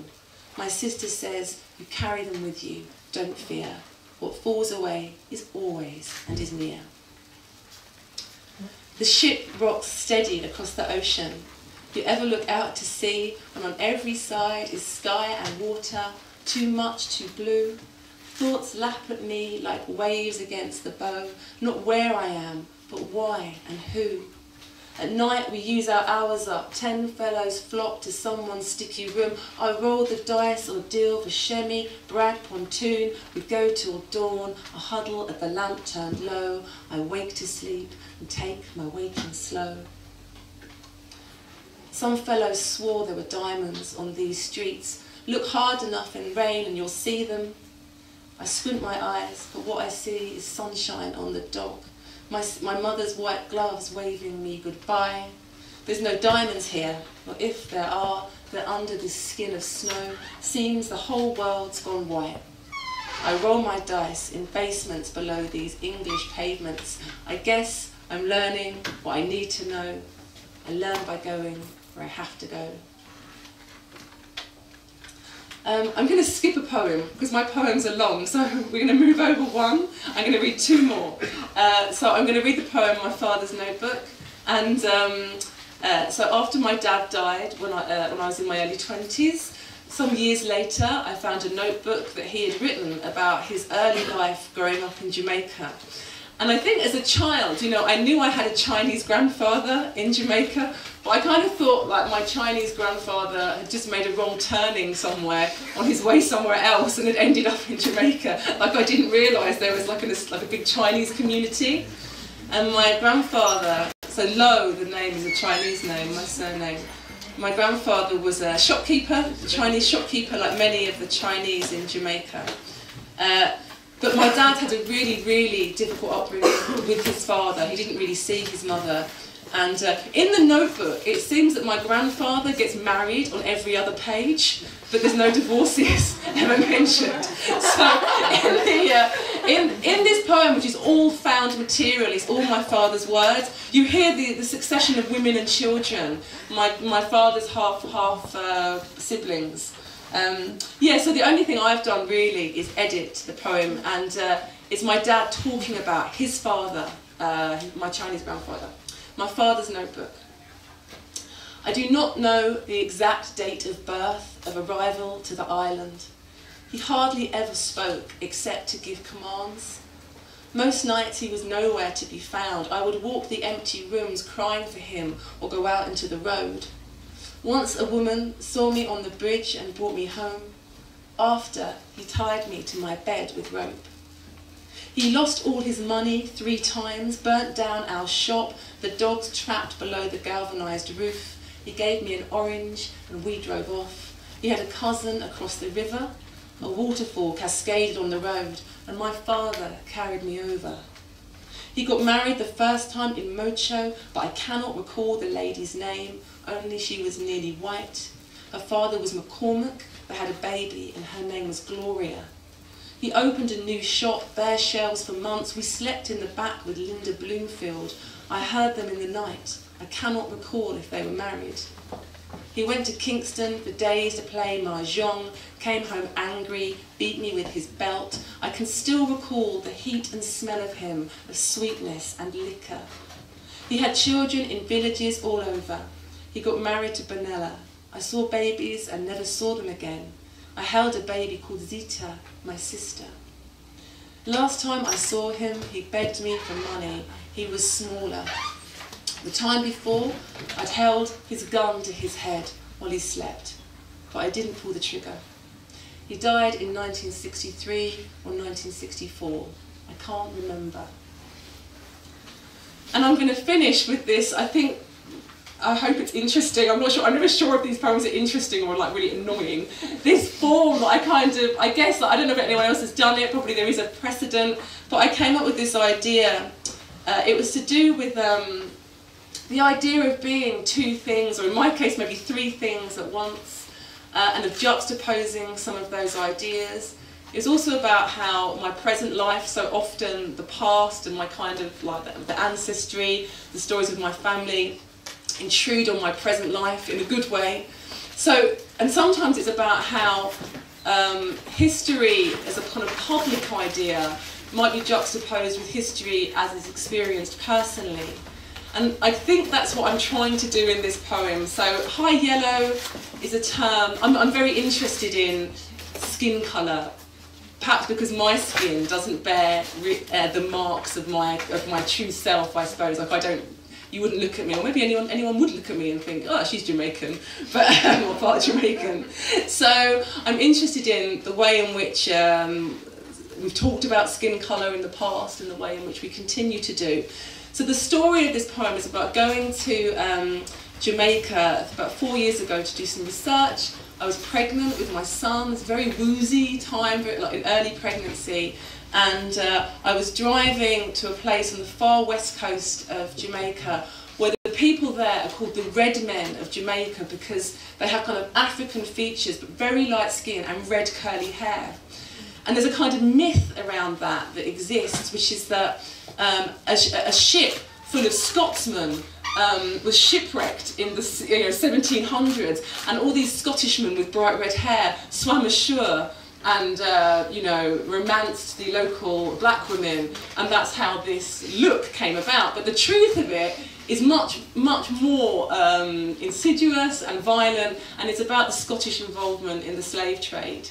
My sister says, you carry them with you, don't fear. What falls away is always and is near. The ship rocks steady across the ocean. You ever look out to sea, and on every side is sky and water, too much, too blue, Thoughts lap at me like waves against the bow, not where I am, but why and who. At night we use our hours up. Ten fellows flock to someone's sticky room. I roll the dice or deal for chemmy, brag pontoon. We go till dawn. I huddle at the lamp turned low. I wake to sleep and take my waking slow. Some fellows swore there were diamonds on these streets. Look hard enough in rain and you'll see them. I squint my eyes, but what I see is sunshine on the dock. My, my mother's white gloves waving me goodbye. There's no diamonds here, or if there are, they're under this skin of snow. Seems the whole world's gone white. I roll my dice in basements below these English pavements. I guess I'm learning what I need to know. I learn by going where I have to go. Um, I'm going to skip a poem because my poems are long, so <laughs> we're going to move over one. I'm going to read two more. Uh, so I'm going to read the poem My Father's Notebook. And um, uh, so after my dad died when I, uh, when I was in my early 20s, some years later I found a notebook that he had written about his early life growing up in Jamaica. And I think as a child, you know, I knew I had a Chinese grandfather in Jamaica, but I kind of thought like my Chinese grandfather had just made a wrong turning somewhere on his way somewhere else and had ended up in Jamaica. Like I didn't realise there was like a, like a big Chinese community. And my grandfather, so Lo, the name is a Chinese name, my surname. My grandfather was a shopkeeper, a Chinese shopkeeper, like many of the Chinese in Jamaica. Uh, but my dad had a really, really difficult upbringing with his father. He didn't really see his mother. And uh, in the notebook, it seems that my grandfather gets married on every other page, but there's no divorces <laughs> ever mentioned. So in, the, uh, in, in this poem, which is all found material, it's all my father's words, you hear the, the succession of women and children, my, my father's half, half uh, siblings. Um, yeah, so the only thing I've done really is edit the poem, and uh, it's my dad talking about his father, uh, my Chinese grandfather. My father's notebook. I do not know the exact date of birth, of arrival to the island. He hardly ever spoke except to give commands. Most nights he was nowhere to be found. I would walk the empty rooms crying for him or go out into the road. Once a woman saw me on the bridge and brought me home. After, he tied me to my bed with rope. He lost all his money three times, burnt down our shop, the dogs trapped below the galvanized roof. He gave me an orange and we drove off. He had a cousin across the river. A waterfall cascaded on the road and my father carried me over. He got married the first time in Mocho, but I cannot recall the lady's name, only she was nearly white. Her father was McCormick, they had a baby, and her name was Gloria. He opened a new shop, bare shelves for months. We slept in the back with Linda Bloomfield. I heard them in the night. I cannot recall if they were married. He went to Kingston for days to play mahjong, came home angry, beat me with his belt. I can still recall the heat and smell of him, of sweetness and liquor. He had children in villages all over. He got married to Benella. I saw babies and never saw them again. I held a baby called Zita, my sister. Last time I saw him, he begged me for money. He was smaller. The time before, I'd held his gun to his head while he slept, but I didn't pull the trigger. He died in 1963 or 1964. I can't remember. And I'm going to finish with this. I think I hope it's interesting. I'm not sure. I'm never sure if these poems are interesting or like really annoying. This form I kind of, I guess, I don't know if anyone else has done it. Probably there is a precedent, but I came up with this idea. Uh, it was to do with um, the idea of being two things, or in my case, maybe three things at once, uh, and of juxtaposing some of those ideas. It's also about how my present life, so often the past and my kind of like the ancestry, the stories of my family, intrude on my present life in a good way. So, and sometimes it's about how um, history as a kind of public idea might be juxtaposed with history as is experienced personally. And I think that's what I'm trying to do in this poem. So, high yellow is a term, I'm, I'm very interested in skin colour, perhaps because my skin doesn't bear uh, the marks of my, of my true self, I suppose. Like, I don't you wouldn't look at me, or maybe anyone anyone would look at me and think, oh, she's Jamaican, <laughs> but um, or part Jamaican. So I'm interested in the way in which um, we've talked about skin colour in the past and the way in which we continue to do. So the story of this poem is about going to um, Jamaica about four years ago to do some research. I was pregnant with my son, it's a very woozy time, like an early pregnancy, and uh, I was driving to a place on the far west coast of Jamaica where the people there are called the red men of Jamaica because they have kind of African features but very light skin and red curly hair. And there's a kind of myth around that that exists, which is that um, a, a ship full of Scotsmen um, was shipwrecked in the you know, 1700s, and all these Scottishmen with bright red hair swam ashore and uh, you know romanced the local black women, and that's how this look came about. But the truth of it is much much more um, insidious and violent, and it's about the Scottish involvement in the slave trade.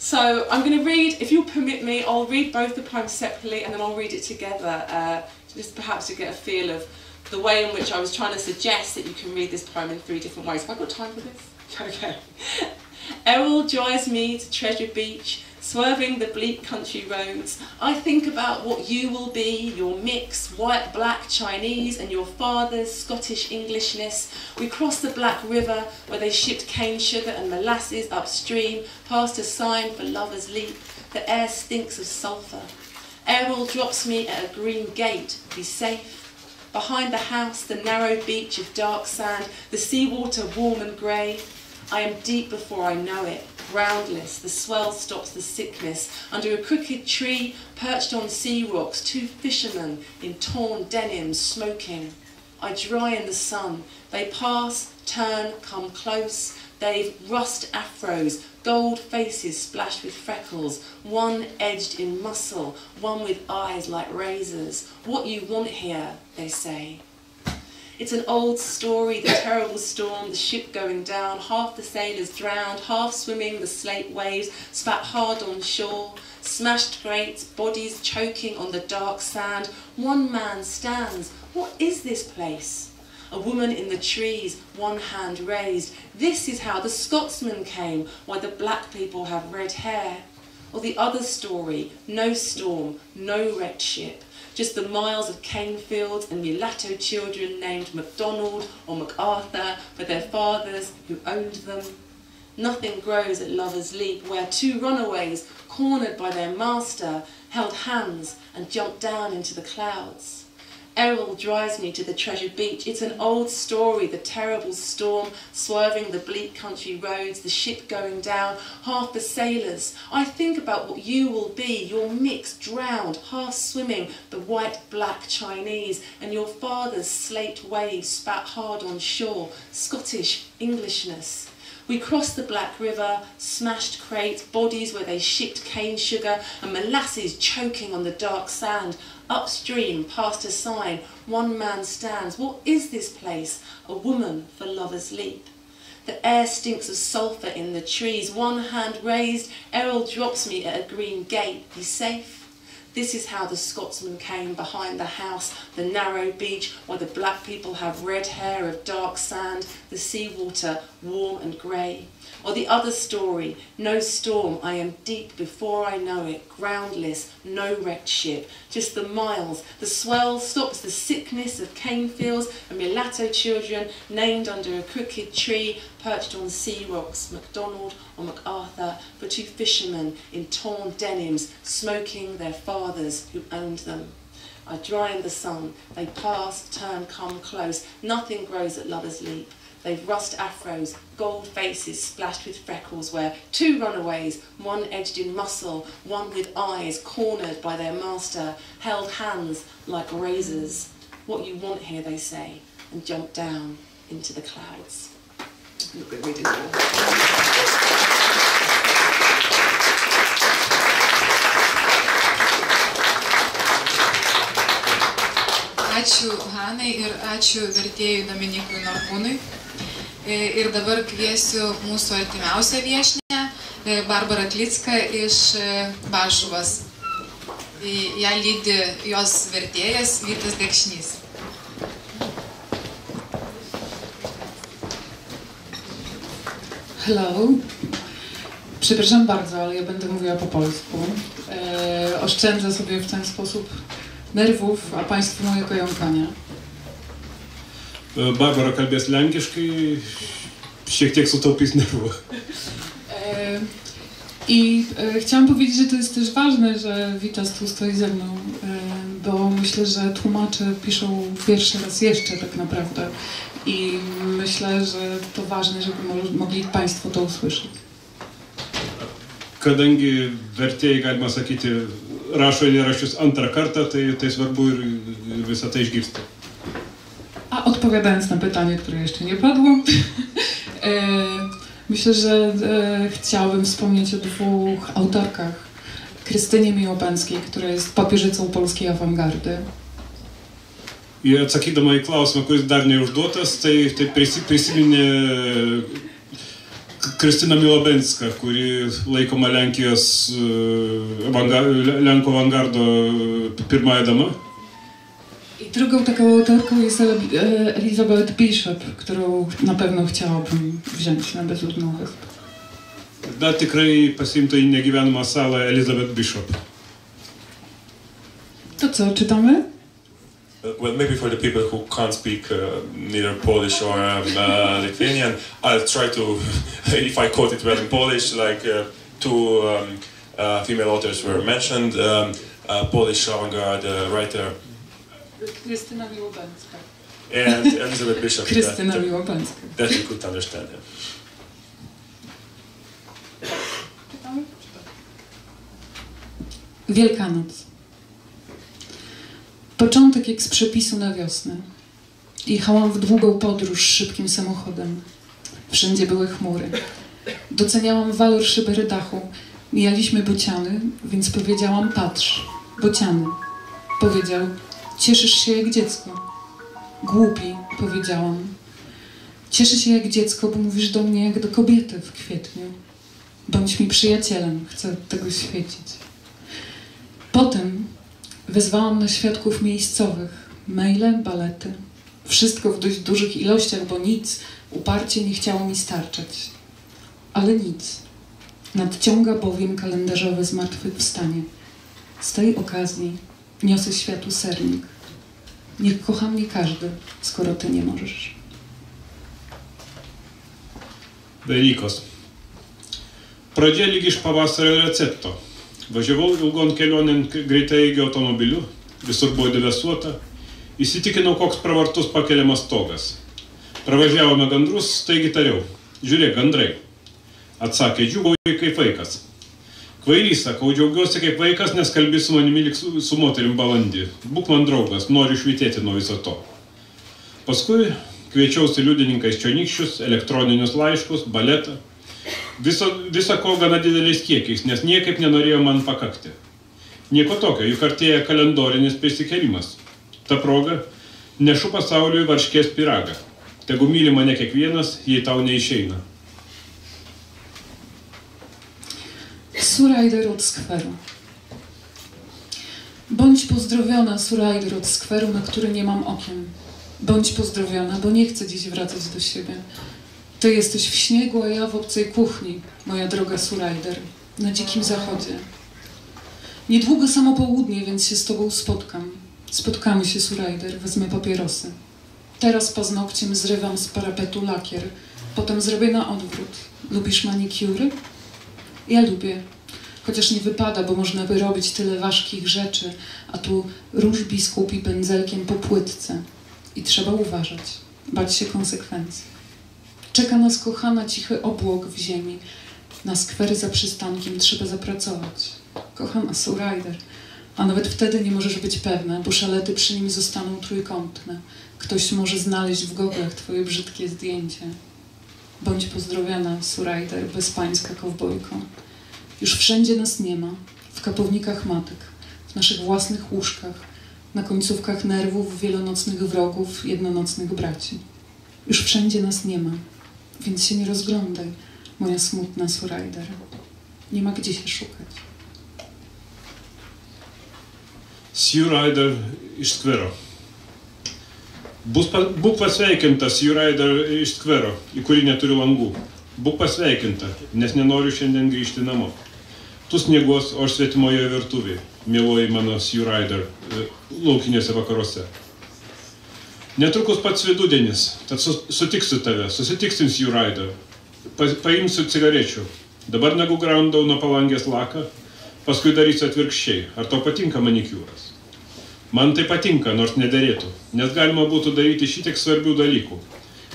So I'm going to read, if you'll permit me, I'll read both the poems separately and then I'll read it together, uh, just perhaps to get a feel of the way in which I was trying to suggest that you can read this poem in three different ways. Have I got time for this? <laughs> Okay. Errol drives me to Treasure Beach, swerving the bleak country roads. I think about what you will be, your mix, white, black, Chinese, and your father's Scottish Englishness. We cross the Black River, where they shipped cane sugar and molasses upstream, past a sign for Lover's Leap. The air stinks of sulphur. Errol drops me at a green gate. Be safe. Behind the house, the narrow beach of dark sand, the seawater warm and grey. I am deep before I know it, groundless, the swell stops the sickness. Under a crooked tree, perched on sea rocks, two fishermen in torn denims smoking. I dry in the sun. They pass, turn, come close. They've rust afros, gold faces splashed with freckles, one edged in muscle, one with eyes like razors. What you want here, they say. It's an old story, the terrible storm, the ship going down, half the sailors drowned, half swimming, the slate waves spat hard on shore, smashed grates, bodies choking on the dark sand. One man stands. What is this place? A woman in the trees, one hand raised. This is how the Scotsman came, why the black people have red hair. Or the other story, no storm, no wrecked ship just the miles of cane fields and mulatto children named MacDonald or MacArthur for their fathers who owned them. Nothing grows at Lover's Leap, where two runaways, cornered by their master, held hands and jumped down into the clouds. Errol drives me to the treasure beach. It's an old story, the terrible storm, swerving the bleak country roads, the ship going down, half the sailors. I think about what you will be, your mix drowned, half swimming, the white-black Chinese, and your father's slate waves spat hard on shore, Scottish Englishness. We crossed the Black River, smashed crates, bodies where they shipped cane sugar, and molasses choking on the dark sand. Upstream, past a sign, one man stands. What is this place? A woman for Lover's Leap. The air stinks of sulphur in the trees. One hand raised, Errol drops me at a green gate. Be safe. This is how the Scotsman came behind the house, the narrow beach where the black people have red hair of dark sand, the seawater warm and grey. Or the other story, no storm, I am deep before I know it, groundless, no wrecked ship, just the miles, the swell stops the sickness of cane fields and mulatto children named under a crooked tree, perched on sea rocks, MacDonald or MacArthur, for two fishermen in torn denims, smoking their fathers who owned them. I dry in the sun, they pass, turn, come close, nothing grows at Lover's Leap. They've rust afros, gold faces splashed with freckles, where two runaways, one edged in muscle, one with eyes, cornered by their master, held hands like razors. What you want here, they say, and jump down into the clouds. Look at reading Ačiū Hanai ir ačiū vertėjui Dominykui Norkūnui. E, ir dabar kviesiu mūsų artimiausią viešinę, e, Barbara Klicka iš e, Bašuvas. Ja lydi jos vertėjas Vytas Dekšnys. Hello. Przepraszam bardzo, ale ja będę mówiła po polsku. E, oszczędzę sobie w ten sposób nerwów, a Państwu moje kojąkania. E, Barbara kalbės lenkiškai, šiek tiek sutaupys nervų. E, I e, chciałam powiedzieć, że to jest też ważne, że Witas tu stoi ze mną, bo myślę, że tłumacze piszą pierwszy raz jeszcze tak naprawdę. I myślę, że to ważne, żeby mo- mogli Państwo to usłyszeć. Kadangi vertėjai, galima sakyti, rašo eilėraščius antrą kartą, tai, tai svarbu ir visą tai išgirsti. Odpowiadając na pytanie, które jeszcze nie padło, <laughs> e, myślę, że e, chciałabym wspomnieć o dwóch autorkach. Krystynie Miłopęckiej, która jest papieżycą polskiej awangardy. Ir atsakydama į klausimą, kuris dar neužduotas, tai, tai prisi, prisiminė K- Kristina Milobenska, kuri laikoma Lenkijos e, Lenkų avangardo e, pirmąją damą. I drugą taką autorką jest e, Elizabeth Bishop, którą na pewno chciałabym wziąć na bezludną wyspę. Dar tikrai pasimta į negyvenamą salą Elizabeth Bishop. To co, czytamy? Uh, Well, maybe for the people who can't speak uh, neither Polish or um, uh, Lithuanian, I'll try to, <laughs> if I quote it well in Polish, like uh, two um, uh, female authors were mentioned, um, uh, Polish avant-garde uh, writer <laughs> Krystyna Miłopęcka. and Elizabeth Bishop. Krystyna that, Miłopęcka. that you could understand. yeah. Czytamy? Wielkanoc. Początek jak z przepisu na wiosnę. Jechałam w długą podróż szybkim samochodem. Wszędzie były chmury. Doceniałam walor szybery dachu. Mijaliśmy bociany, więc powiedziałam patrz, bociany. Powiedział, cieszysz się jak dziecko. Głupi, powiedziałam. Cieszę się jak dziecko, bo mówisz do mnie jak do kobiety w kwietniu. Bądź mi przyjacielem, chcę tego świecić. Potem wezwałam na świadków miejscowych, maile, balety. Wszystko w dość dużych ilościach, bo nic uparcie nie chciało mi starczać. Ale nic. Nadciąga bowiem kalendarzowe zmartwychwstanie. Z tej okazji niosę światu sernik. Niech kocha mnie każdy, skoro ty nie możesz. Velykos. Pradžia lyg iš pavasario recepto. Važiavau ilgon kelionėn k- greitaeigio automobiliu, visur buvo debesuota, įsitikinau, koks pravartus pakeliamas stogas. Pravažiavome gandrus, taigi tariau, žiūrėk, gandrai. Atsakė, džiugauju kaip vaikas. Kvailys, sakau, džiaugiuosi kaip vaikas, nes kalbi su manimi lyg su, su moterim balandį. Būk man draugas, noriu švitėti nuo viso to. Paskui kviečiausi liudininkais čionykščius, elektroninius laiškus, baletą. Viso, viso ko gana dideliais kiekiais, nes niekaip nenorėjo man pakakti. Nieko tokio, juk artėja kalendorinis prisikėlimas. Ta proga nešu pasauliui varškės piragą. Tegu myli mane kiekvienas, jei tau neišeina. Surajder od skweru. Bądź pozdrowiona, Surajder od skweru, na który nie mam okien. Bądź pozdrowiona, bo nie chcę dziś wracać do siebie. Ty jesteś w śniegu, a ja w obcej kuchni, moja droga Surajder, na dzikim zachodzie. Niedługo samo południe, więc się z tobą spotkam. Spotkamy się, Surajder, wezmę papierosy. Teraz paznokciem zrywam z parapetu lakier, potem zrobię na odwrót. Lubisz manikury? Ja lubię. Chociaż nie wypada, bo można by robić tyle ważkich rzeczy, a tu róż biskupi pędzelkiem po płytce. I trzeba uważać, bać się konsekwencji. Czeka nas kochana cichy obłok w ziemi. Na skwery za przystankiem trzeba zapracować. Kochana Surajder. A nawet wtedy nie możesz być pewna, bo szalety przy nim zostaną trójkątne. Ktoś może znaleźć w goglach twoje brzydkie zdjęcie. Bądź pozdrowiona, Surajder, bezpańska kowbojko. Już wszędzie nas nie ma. W kapownikach matek, w naszych własnych łóżkach, na końcówkach nerwów wielonocnych wrogów, jednonocnych braci. Już wszędzie nas nie ma, więc się nie rozglądaj, moja smutna Surajder. Nie ma gdzie się szukać. Skvero. Bus pa, būk pasveikintas Juraider iš skvero, į kurį neturi langų. Būk pasveikinta, nes nenoriu šiandien grįžti namo. Tu sniegos, o aš svetimoje virtuvėje, mieloji mano Sea Rider, e, laukinėse vakaruose. Netrukus pats vidudienis, tad su, sutiksiu tave, susitiksim Sea Rider. Pa, paimsiu cigarečių. Dabar negu graundau nuo palangės laką, paskui darysiu atvirkščiai. Ar tau patinka manikiūras? Man tai patinka, nors nederėtų, nes galima būtų daryti šitiek svarbių dalykų.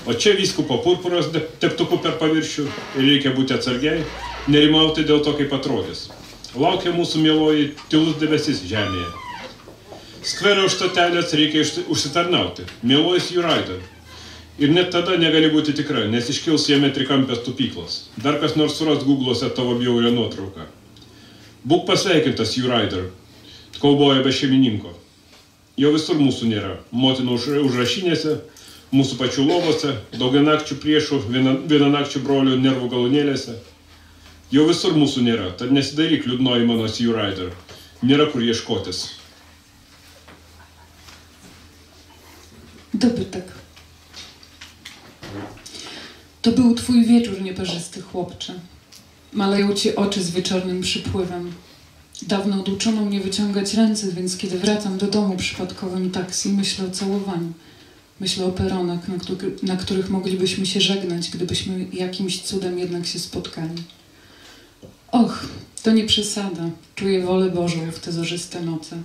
O čia vyskupo purpuros teptuku per paviršių ir reikia būti atsargiai, nerimauti dėl to, kaip atrodys. Laukia mūsų mieloji tylus debesis žemėje. Skvero užstatelės reikia užsitarnauti. Mielojas Juraida. Ir net tada negali būti tikra, nes iškils jame trikampės tupyklos. Dar kas nors suras Google'ose tavo bjaurę nuotrauką. Būk pasveikintas Juraider, kauboja be šeimininko. Jo visur mūsų nėra. Motinų užrašinėse, mūsų pačių lovose, daugianakčių priešų, vienanakčių brolių nervų galonėlėse. Jau visur mūsų nėra, tad nesidaryk liūdnoji mano Sea Rider. Nėra kur ieškotis. Dobytek. To był twój wieczór, nieparzysty chłopcze. Maleją ci oczy z wieczornym przypływem. Dawno oduczono mnie wyciągać ręce, więc kiedy wracam do domu przypadkowym taksi, myślę o całowaniu. Myślę o peronach, na, który, na których moglibyśmy się żegnać, gdybyśmy jakimś cudem jednak się spotkali. Och, to nie przesada. Czuję wolę Bożą w te zorzyste noce.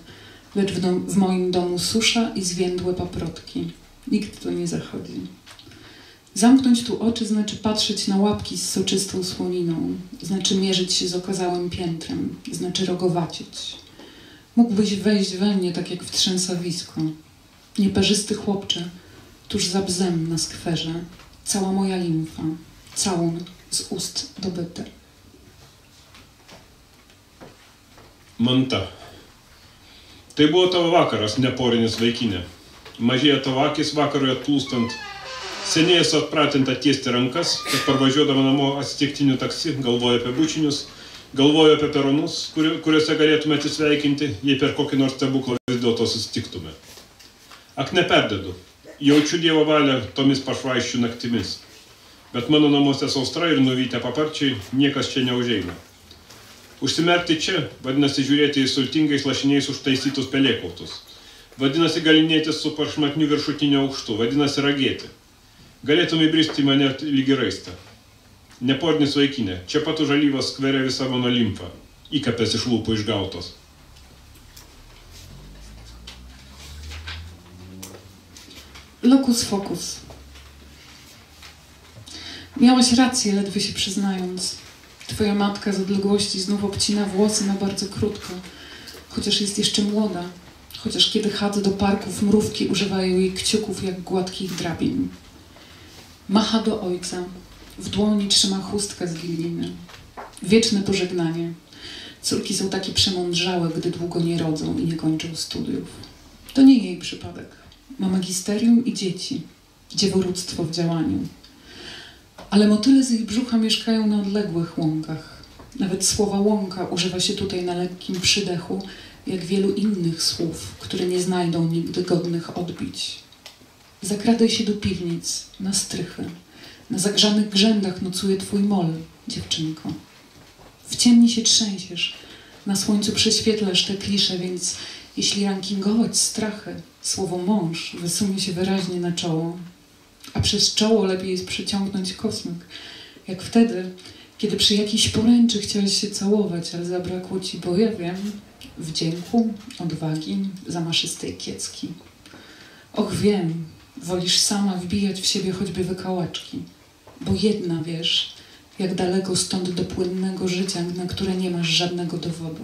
Lecz w, dom, w moim domu susza i zwiędłe paprotki. Nikt tu nie zachodzi. Zamknąć tu oczy znaczy patrzeć na łapki z soczystą słoniną, znaczy mierzyć się z okazałym piętrem, znaczy rogowacieć. Mógłbyś wejść we mnie tak jak w trzęsawisko. Nieparzysty chłopcze, tuż za bzem na skwerze, cała moja limfa, całun z ust dobyte. Manta. Tai buvo tavo vakaras, neporinis vaikinė. Mažėja tavo akis vakarui atplūstant. Seniai esu atpratinta tiesti rankas, kad parvažiuodama namo atsitiktiniu taksi galvoju apie bučinius, galvoju apie peronus, kuriuose galėtume atsisveikinti, jei per kokį nors stebuklą vis dėlto susitiktume. Ak neperdedu, jaučiu Dievo valią tomis pašvaiščių naktimis. Bet mano namuose saustra ir nuvytę paparčiai niekas čia neužeina. Užsimerkti čia vadinasi žiūrėti į sultingais lašiniais užtaisytus pelėkautus. Vadinasi galinėtis su pašmatniu viršutiniu aukštu, vadinasi ragėti. Galėtum įbristi mane lygi raistą. Nepornis vaikinė, čia pat už alyvos skveria visa mano limfa, įkapės iš lūpų išgautos. Lokus fokus. Miałeś rację, ledwie się przyznając. Twoja matka z odległości znów obcina włosy na bardzo krótko, chociaż jest jeszcze młoda, chociaż kiedy chadzę do parków, mrówki używają jej kciuków jak gładkich drabin. Macha do ojca, w dłoni trzyma chustkę z gliny. Wieczne pożegnanie. Córki są takie przemądrzałe, gdy długo nie rodzą i nie kończą studiów. To nie jej przypadek ma magisterium i dzieci, dzieworództwo w działaniu. Ale motyle z ich brzucha mieszkają na odległych łąkach. Nawet słowa łąka używa się tutaj na lekkim przydechu, jak wielu innych słów, które nie znajdą nigdy godnych odbić. Zakradaj się do piwnic, na strychy. Na zagrzanych grzędach nocuje twój mol, dziewczynko. W ciemni się trzęsiesz, na słońcu prześwietlasz te klisze, więc jeśli rankingować strachy, słowo mąż wysunie się wyraźnie na czoło, a przez czoło lepiej jest przyciągnąć kosmyk, jak wtedy, kiedy przy jakiejś poręczy chciałeś się całować, ale zabrakło ci, bo ja wiem, wdzięku, odwagi, zamaszystej kiecki. Och wiem, wolisz sama wbijać w siebie choćby wykałaczki, bo jedna wiesz, jak daleko stąd do płynnego życia, na które nie masz żadnego dowodu.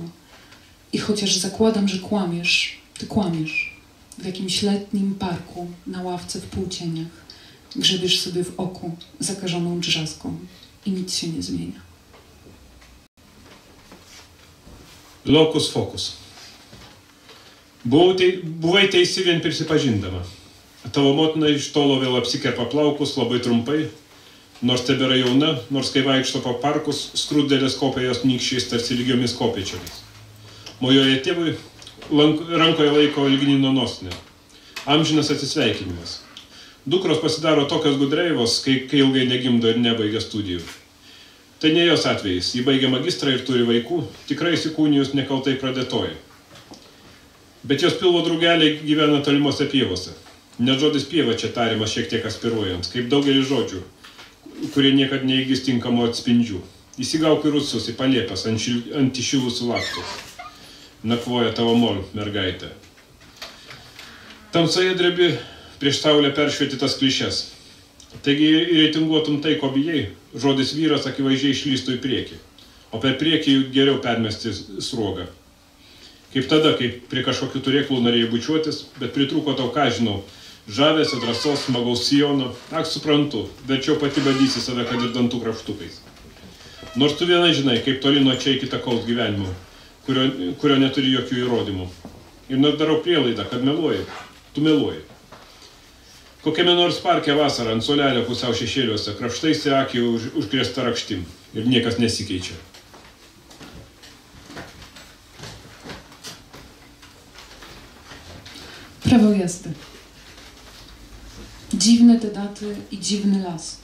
I chociaż zakładam, że kłamiesz, ty kłamiesz. W jakimś letnim parku, na ławce w półcieniach, grzebiesz sobie w oku zakażoną drzazgą i nic się nie zmienia. Lokus fokus. Tei, buvai teisi vien prisipažindama. Tavo motina iš tolo vėl apsikerpa plaukus labai trumpai, nors tebėra jauna, nors kai vaikšto po parkus, skrūdėlės kopia jos nykščiais tarsi lygiomis kopiečiomis. Mojoje tėvui lank, rankoje laiko ilginino nosnė. Amžinas atsisveikinimas. Dukros pasidaro tokios gudreivos, kai, kai ilgai negimdo ir nebaigia studijų. Tai ne jos atvejais. Ji baigė magistrą ir turi vaikų, tikrai įsikūnijus nekaltai pradėtoji. Bet jos pilvo draugeliai gyvena tolimuose pievose. Net žodis pieva čia tariamas šiek tiek aspiruojant, kaip daugelis žodžių, kurie niekad neįgis tinkamo atspindžių. Įsigauk į rusus, į paliepęs ant, šil, ant įšilusių laktų. Nakvoja tavo mol, mergaitė. Tamsoje drebi prieš saulę peršvietytas klišes. Taigi reitinguotum tai, ko bijai, žodis vyras akivaizdžiai išlystų į priekį, o per priekį geriau permesti sruogą. Kaip tada, kai prie kažkokių turėklų norėjai bučiuotis, bet pritruko tau ką žinau, žavėsi, drąsos, smagaus sijono, ak suprantu, verčiau pati badysi save, kad ir dantų kraštukais. Nors tu vienai žinai, kaip toli nuo čia iki takaus gyvenimo, kurio, kurio neturi jokių įrodymų. Ir nors darau prielaidą, kad meluoji, tu meluoji. Kokiame nors parke vasarą ant solelio pusiau šešėliuose krapštaisi akį už, užkrėsta rakštim ir niekas nesikeičia. Prawo jazdy. Dziwne te daty i dziwny las.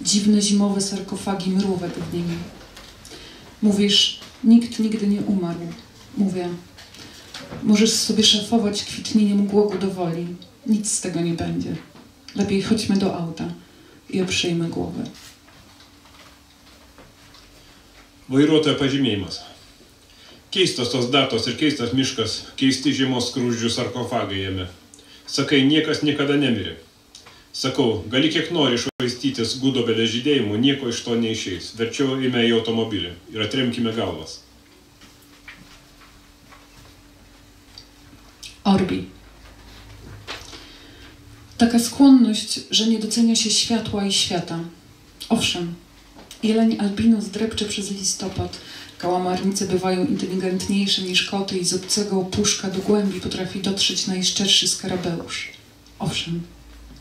Dziwne zimowe sarkofagi mrówek w nimi. Mówisz, nikt nigdy nie umarł. Mówię, możesz sobie szafować kwitnieniem głogu do woli. Nic z tego nie będzie. Lepiej chodźmy do auta i oprzyjmy głowę. Vairuotojo pažymėjimas. Keistos tos datos ir keistas miškas, keisti žiemos skrūdžių sarkofagai jame. Sakai, niekas niekada nemirė. Sakau, gali kiek nori švaistytis gudobelė žydėjimu, nieko iš to neišeis. Verčiau įme į automobilį ir atremkime galvas. Orbi. Taka skłonność, że nie docenia się światła i świata. Owszem, jeleń albinus drepcze przez listopad. Kałamarnice bywają inteligentniejsze niż koty i z obcego opuszka do głębi potrafi dotrzeć najszczerszy skarabeusz. Owszem,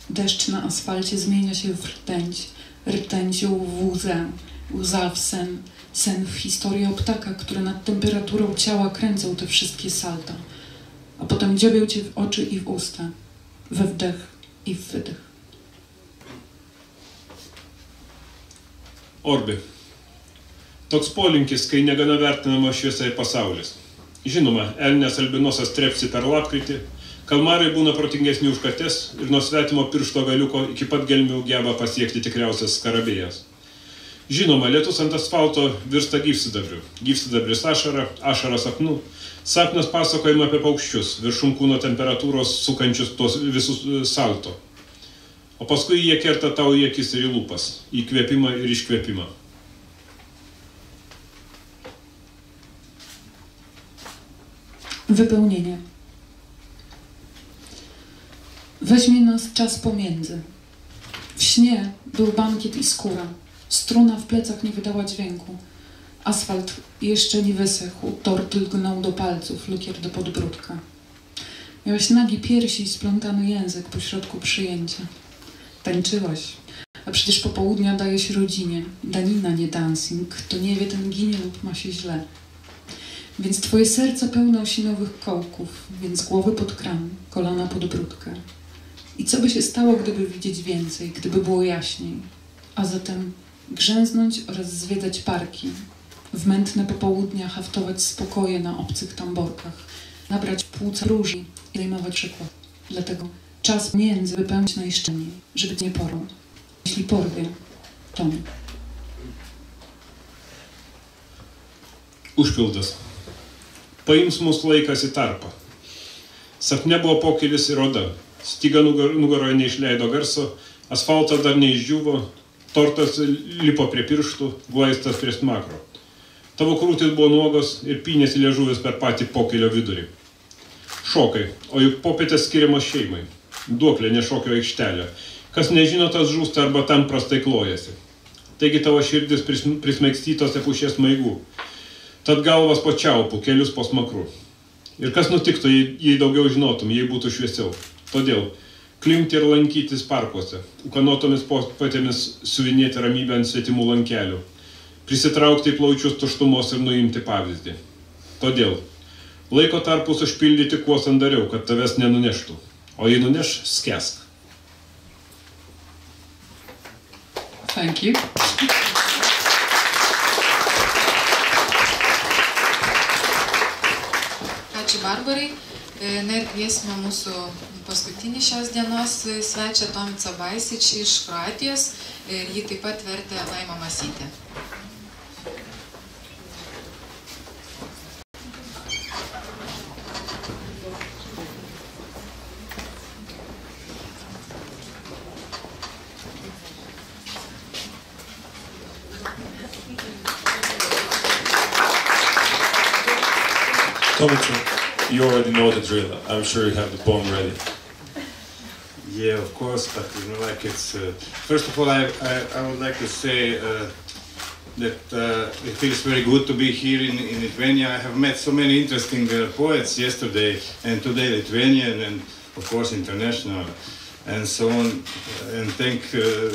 deszcz na asfalcie zmienia się w rtęć, rtęcią w łzę, łza w sen, sen w historię o ptaka, które nad temperaturą ciała kręcą te wszystkie salta, a potem dziobią cię w oczy i w usta, we wdech i w wydech. Orbi. Toks polinkis, kai negana vertinama šviesa ir pasaulis. Žinoma, elnės albinosas trepsi per lapkritį, kalmarai būna protingesni už kates ir nuo svetimo piršto galiuko iki pat gelmių geba pasiekti tikriausias skarabėjas. Žinoma, lietus ant asfalto virsta gyvsidabriu. Gyvsidabris ašara, ašara sapnų. Sapnas pasakojama apie paukščius, viršum kūno temperatūros sukančius tos visus e, salto. O paskui jie kerta tau į akis ir į lūpas, įkvėpimą ir iškvėpimą. Wypełnienie. Weźmie nas czas pomiędzy. W śnie był bankiet i skóra. Struna w plecach nie wydała dźwięku. Asfalt jeszcze nie wysechł, tort lgnął do palców, lukier do podbródka. Miałeś nagi piersi i splątany język pośrodku przyjęcia. Tańczyłaś, a przecież popołudnia daje się rodzinie. Danina, nie dancing. Kto nie wie, ten ginie lub ma się źle. Więc twoje serce pełne osinowych kołków, więc głowy pod kran, kolana pod brudkę. I co by się stało, gdyby widzieć więcej, gdyby było jaśniej? A zatem grzęznąć oraz zwiedzać parki, w mętne popołudnia haftować spokoje na obcych tamborkach, nabrać płuca róży i zajmować przykład. Dlatego czas między wypełnić najszczelniej, żeby nie porwał. Jeśli porwie, to nie. Užpildas. Paims mus laikas į tarpą. Sapne buvo pokylis ir oda. Styga nugar- nugaroje neišleido garso, asfaltas dar neišdžiuvo, tortas lipo prie pirštų, glaistas prie smakro. Tavo krūtis buvo nuogos ir pynėsi liežuvis per patį pokylio vidurį. Šokai, o juk popietės skiriamos šeimai. Duoklė, ne šokio aikštelė. Kas nežino, tas žūsta arba tam prastai klojasi. Taigi tavo širdis pris- prismaigstytos epušės maigų. Tad galvas po čiaupų, kelius po smakru. Ir kas nutiktų, jei, jei daugiau žinotum, jei būtų šviesiau. Todėl klimti ir lankytis parkuose, ukanotomis patėmis suvinėti ramybę ant svetimų lankelių, prisitraukti į plaučius tuštumos ir nuimti pavyzdį. Todėl laiko tarpus užpildyti kuo sandariau, kad tavęs nenuneštų, o jei nuneš, skesk. Thank you. Ačiū Barbarai. Na ir kviesime mūsų paskutinį šios dienos svečią Tomica Baisič iš Kroatijos ir jį taip pat vertė Laima Masytė. Tomica, you already know the drill. I'm sure you have the poem ready. Yeah, of course, but you know, like it's. Uh, first of all, I, I, I would like to say uh, that uh, it feels very good to be here in, in Lithuania. I have met so many interesting uh, poets yesterday and today, Lithuanian and of course international, and so on. And thank uh,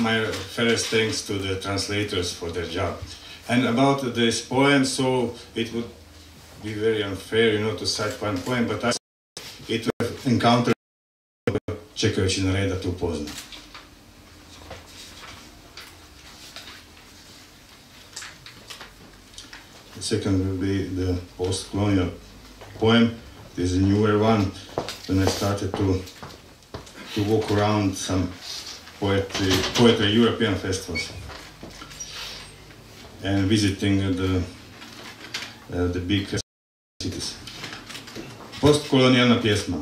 my first thanks to the translators for their job. And about this poem, so it would be very unfair, you know, to cite one poem, but I it was encountered čekajući na red da to upozna. The second will be the post-colonial poem. This is a newer one. When I started to to walk around some poetry, poetry European festivals and visiting the uh, the big cities. Postkolonijalna pjesma.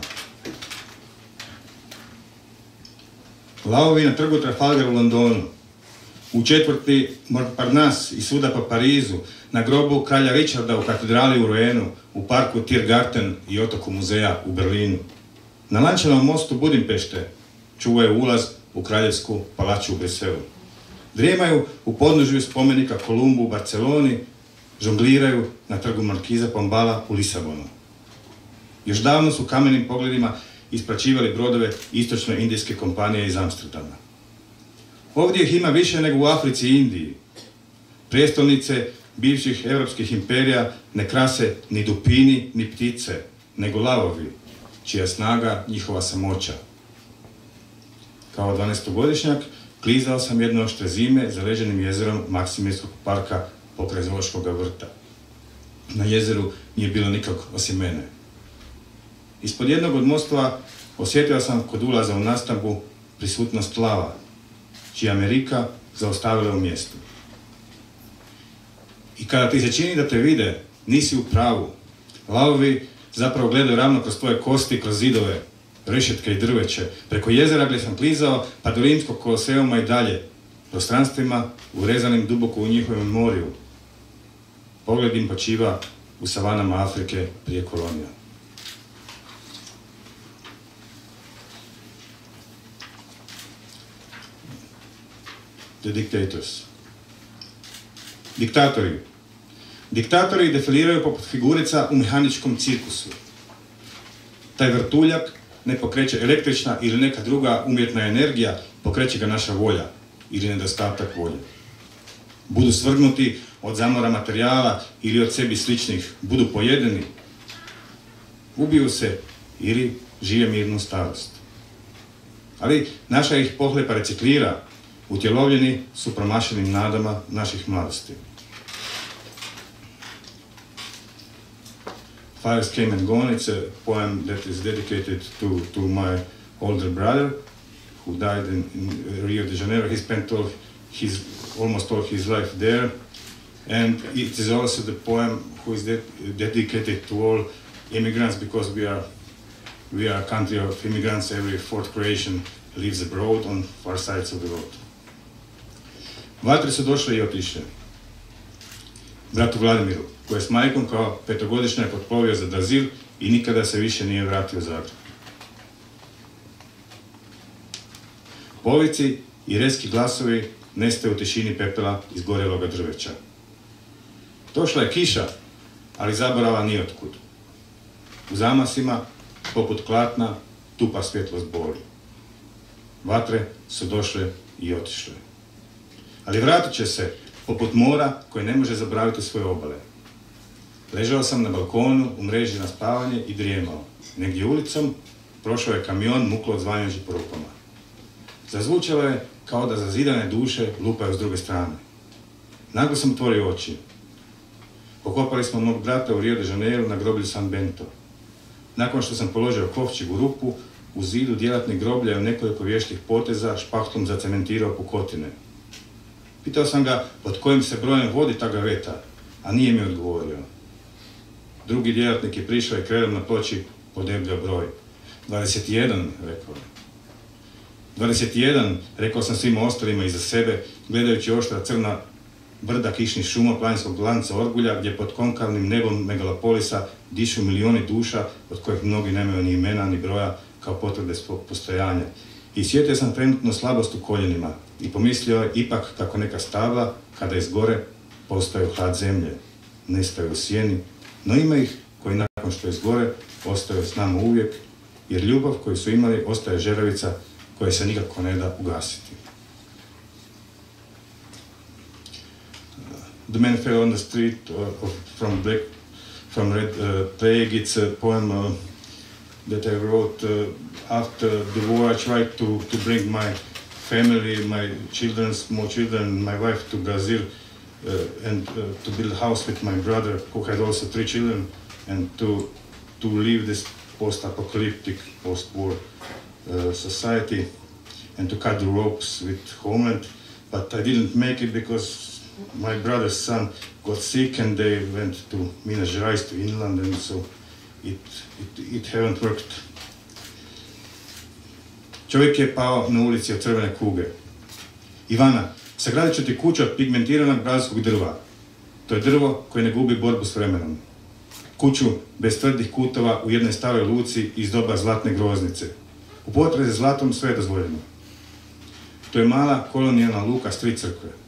Lavovi na trgu Trafalgar u Londonu, u četvrti Montparnasse i svuda po Parizu, na grobu kralja Richarda u katedrali u Roenu, u parku Tiergarten i otoku muzeja u Berlinu. Na lančanom mostu Budimpešte čuvaju ulaz u kraljevsku palaču u Briselu. Drijemaju u podnožju spomenika Kolumbu u Barceloni, žongliraju na trgu Markiza Pombala u Lisabonu. Još davno su kamenim pogledima ispraćivali brodove istočne indijske kompanije iz Amsterdama. Ovdje ih ima više nego u Africi i Indiji. Prijestolnice bivših europskih imperija ne krase ni dupini, ni ptice, nego lavovi, čija snaga njihova samoća. Kao 12-godišnjak klizao sam jedno oštre zime za leženim jezerom Maksimirskog parka pokraj Zoološkog vrta. Na jezeru nije bilo nikog osim mene. Ispod jednog od mostova osjetio sam kod ulaza u nastavu prisutnost lava, čija Amerika zaustavila u mjestu. I kada ti se čini da te vide, nisi u pravu. Lavovi zapravo gledaju ravno kroz tvoje kosti, kroz zidove, rešetke i drveće, preko jezera gdje sam klizao, pa do rimskog koloseuma i dalje, prostranstvima urezanim duboko u njihovom morju. Pogled im počiva u savanama Afrike prije kolonija. The Dictators. Diktatori. Diktatori defiliraju poput figurica u mehaničkom cirkusu. Taj vrtuljak ne pokreće električna ili neka druga umjetna energija, pokreće ga naša volja ili nedostatak volje. Budu svrgnuti od zamora materijala ili od sebi sličnih, budu pojedeni, ubiju se ili žive mirnu starost. Ali naša ih pohlepa reciklira, utjelovljeni su promašenim nadama naših mladosti. Fires Came and Gone, it's a poem that is dedicated to, to my older brother who died in, in Rio de Janeiro. He spent all his, almost all his life there. And it is also the poem who is de dedicated to all immigrants because we are, we are a country of immigrants. Every fourth Croatian lives abroad on far sides of the road. Vatre su došle i otišle. Bratu Vladimiru, koji s majkom kao petogodišnjak otplovio za Brazil i nikada se više nije vratio u Zagreb. Povici i reski glasovi nestaju u tišini pepela izgorjeloga drveća. Došla je kiša, ali zaborava nijotkud. U zamasima, poput klatna, tupa svjetlost boli. Vatre su došle i otišle. Ali vratit će se, poput mora koje ne može zaboraviti svoje obale. Ležao sam na balkonu, u mreži na spavanje i drijemao. Negdje ulicom prošao je kamion muklo odzvanjajući po rupama. Zazvučalo je kao da zazidane duše lupaju s druge strane. Naglo sam otvorio oči. Pokopali smo mog brata u Rio de Janeiro na groblju San Bento. Nakon što sam položio kovčeg u rupu, u zidu djelatnih groblja je u nekoliko vještih poteza špahtom zacementirao pukotine. Pitao sam ga pod kojim se brojem vodi ta gaveta, a nije mi odgovorio. Drugi djelatnik je prišao i krenuo na ploči podebljao broj. 21, rekao je. 21, rekao sam svim ostalima iza sebe, gledajući oštra crna brda kišnih šuma planinskog lanca Orgulja, gdje pod konkavnim nebom megalopolisa dišu milioni duša, od kojih mnogi nemaju ni imena, ni broja, kao svog postojanja. I sjetio sam trenutno slabost u koljenima i pomislio je ipak kako neka stabla, kada izgore, postaju hlad zemlje, nestaju u sjeni, no ima ih koji nakon što izgore, ostaju s nama uvijek, jer ljubav koju su imali ostaje žeravica koja se nikako ne da ugasiti. The Man Fell on the Street uh, from Black, from Red uh, Plague, it's a poem uh, that I wrote after the war. I tried to, to bring my family, my children, small children, my wife to Brazil and to build a house with my brother who had also three children and to, to live this post-apocalyptic, post-war society and to cut the ropes with Homeland. But I didn't make it because my brother's son got sick and they went to Minas Gerais, to inland, and so it, it, it haven't worked. Čovjek je pao na ulici od crvene kuge. Ivana, sagradit ću ti kuću od pigmentiranog brazilskog drva. To je drvo koje ne gubi borbu s vremenom. Kuću bez tvrdih kutova u jednoj staroj luci iz doba zlatne groznice. U potrezi zlatom sve je dozvoljeno. To je mala kolonijalna luka s tri crkve.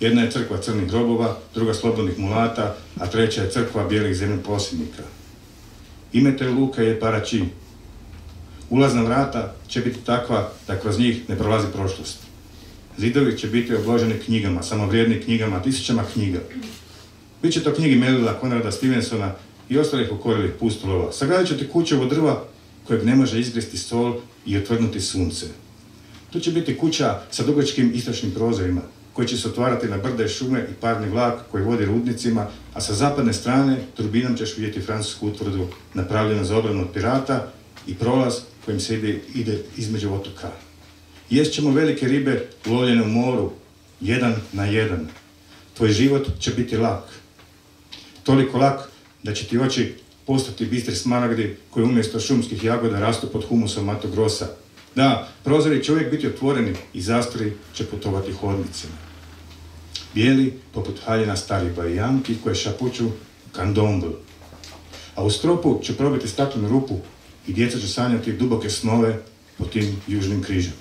Jedna je crkva crnih grobova, druga slobodnih mulata, a treća je crkva bijelih zemljoposjednika. Ime te luka je Parači. Ulazna vrata će biti takva da kroz njih ne prolazi prošlost. Zidovi će biti obloženi knjigama, samo vrijednim knjigama, tisućama knjiga. Biće to knjigi Melila, Konrada Stevensona i ostalih ukorilih pustolova. Sagradit ćete od drva kojeg ne može izgresti sol i otvrdnuti sunce. To će biti kuća sa dugačkim istočnim prozorima, koji će se otvarati na brde šume i parni vlak koji vodi rudnicima, a sa zapadne strane turbinom ćeš vidjeti francusku utvrdu napravljenu za obranu od pirata i prolaz kojim se ide, između otoka. Jest ćemo velike ribe ulovljene u moru, jedan na jedan. Tvoj život će biti lak. Toliko lak da će ti oči postati bistri smaragdi koji umjesto šumskih jagoda rastu pod humusom Mato Grossa. Da, prozori će uvijek biti otvoreni i zastori će putovati hodnicima. Bijeli, poput haljena stari bajanki koje šapuću kandombl. A u stropu će probiti staklenu rupu i djeca će sanjati duboke snove po tim južnim križem.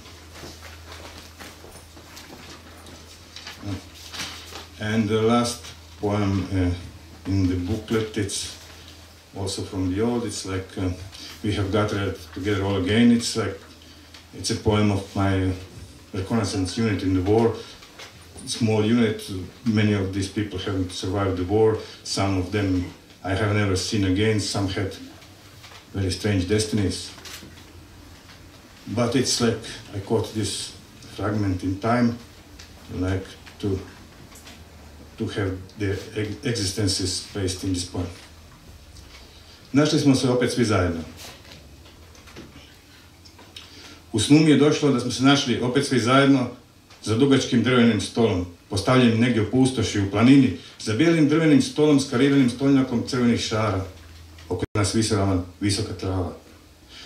And the last poem uh, in the booklet, it's also from the old, it's like uh, we have gathered together all again. It's like it's a poem of my reconnaissance unit in the war. Small unit, many of these people haven't survived the war. Some of them I have never seen again. Some had very strange destinies. But it's like I caught this fragment in time, like to to have their existences placed in this poem. Našli smo se opet svi zajedno. U snu mi je došlo da smo se našli opet svi zajedno za dugačkim drvenim stolom, postavljenim negdje u pustoši, u planini, za bijelim drvenim stolom s kariranim stolnjakom crvenih šara. Oko nas visela visoka trava.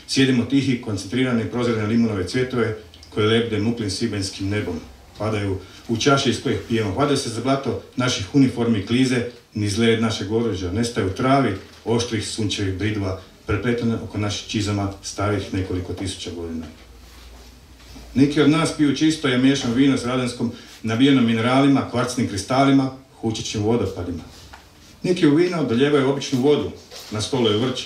Sjedimo tihi, koncentrirani, prozirane limunove cvjetove koje lebde muklim sibenskim nebom. Padaju u čaše iz kojih pijemo. Padaju se za blato naših uniformi klize, niz led našeg oružja. Nestaju travi, oštrih sunčevih bridva, prepletene oko naših čizama starih nekoliko tisuća godina. Neki od nas piju čisto je miješan vino s radenskom nabijenom mineralima, kvarcnim kristalima, hučićim vodopadima. Neki u vino doljevaju običnu vodu, na stolu je vrč,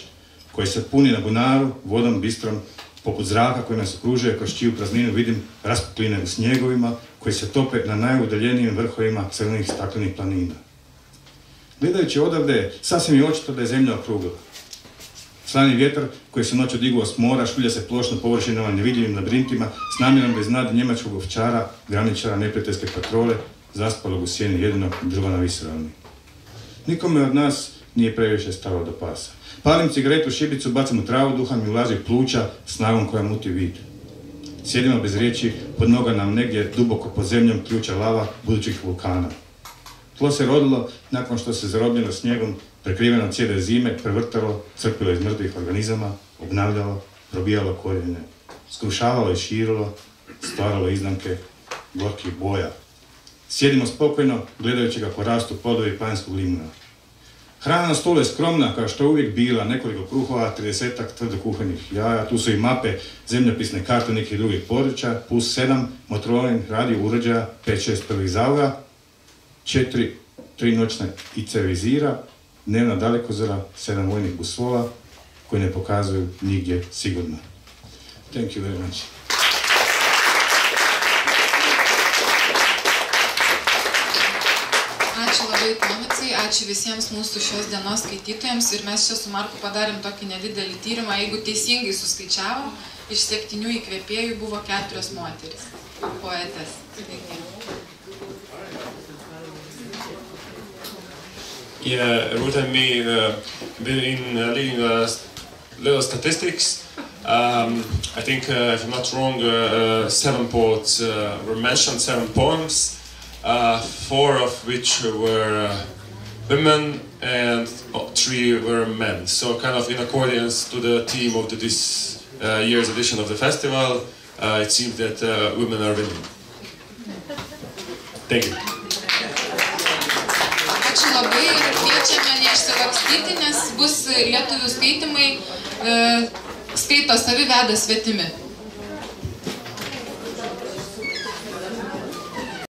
koji se puni na bunaru, vodom bistrom, poput zraka koji nas okružuje, kroz čiju prazninu vidim raspukline u snjegovima, koji se tope na najudaljenijim vrhovima crnih staklenih planina. Gledajući odavde, sasvim je očito da je zemlja okrugla. Slani vjetar koji se noću digao s mora, šulja se plošno površinama nevidljivim labrintima, s namjerom da iznad njemačkog ovčara, graničara neprijateljske patrole, zaspalog u sjeni jedinog na visoravni. Nikome od nas nije previše stalo do pasa. Palim cigaretu, šibicu, bacam u travu, duha mi ulazi pluća snagom koja muti vid. Sjedimo bez riječi, pod noga nam negdje duboko pod zemljom ključa lava budućih vulkana. Tlo se rodilo nakon što se zarobljeno snijegom, prekriveno cijele zime, prevrtalo, crpilo iz mrtvih organizama, obnavljalo, probijalo korijene, skrušavalo i širilo, stvaralo iznamke gorkih boja. Sjedimo spokojno, gledajući kako rastu plodovi planskog limuna. Hrana na stolu je skromna, kao što je uvijek bila, nekoliko kruhova, 30 tvrdo kuhanih jaja, tu su i mape, zemljopisne karte nekih drugih područja, plus sedam Motorola radio uređaja, 5-6 prvih zaloga, četiri, tri noćna IC vizira, dnevna dalekozora, sedam vojnih busvola, koji ne pokazuju nigdje sigurno. Thank you very much. Ačiū labai Tomicai, ačiū visiems mūsų šios dienos skaitytojams ir mes čia su Marku padarėm tokį nedidelį tyrimą, jeigu teisingai suskaičiavom, iš septynių įkvėpėjų buvo keturios moteris, poetės. Sveiki. Yeah, Ruth and me, uh, been uh, leading uh, little statistics. Um, I think, uh, if I'm not wrong, uh, uh, seven poets were mentioned, seven poems, four of which were women and oh, three were men. So, kind of in accordance to the theme of the, this year's edition of the festival, it seems that women are winning. Thank you. Neišsilakstyti, nes bus lietuvių skaitimai, e, skaito savi veda svetimi.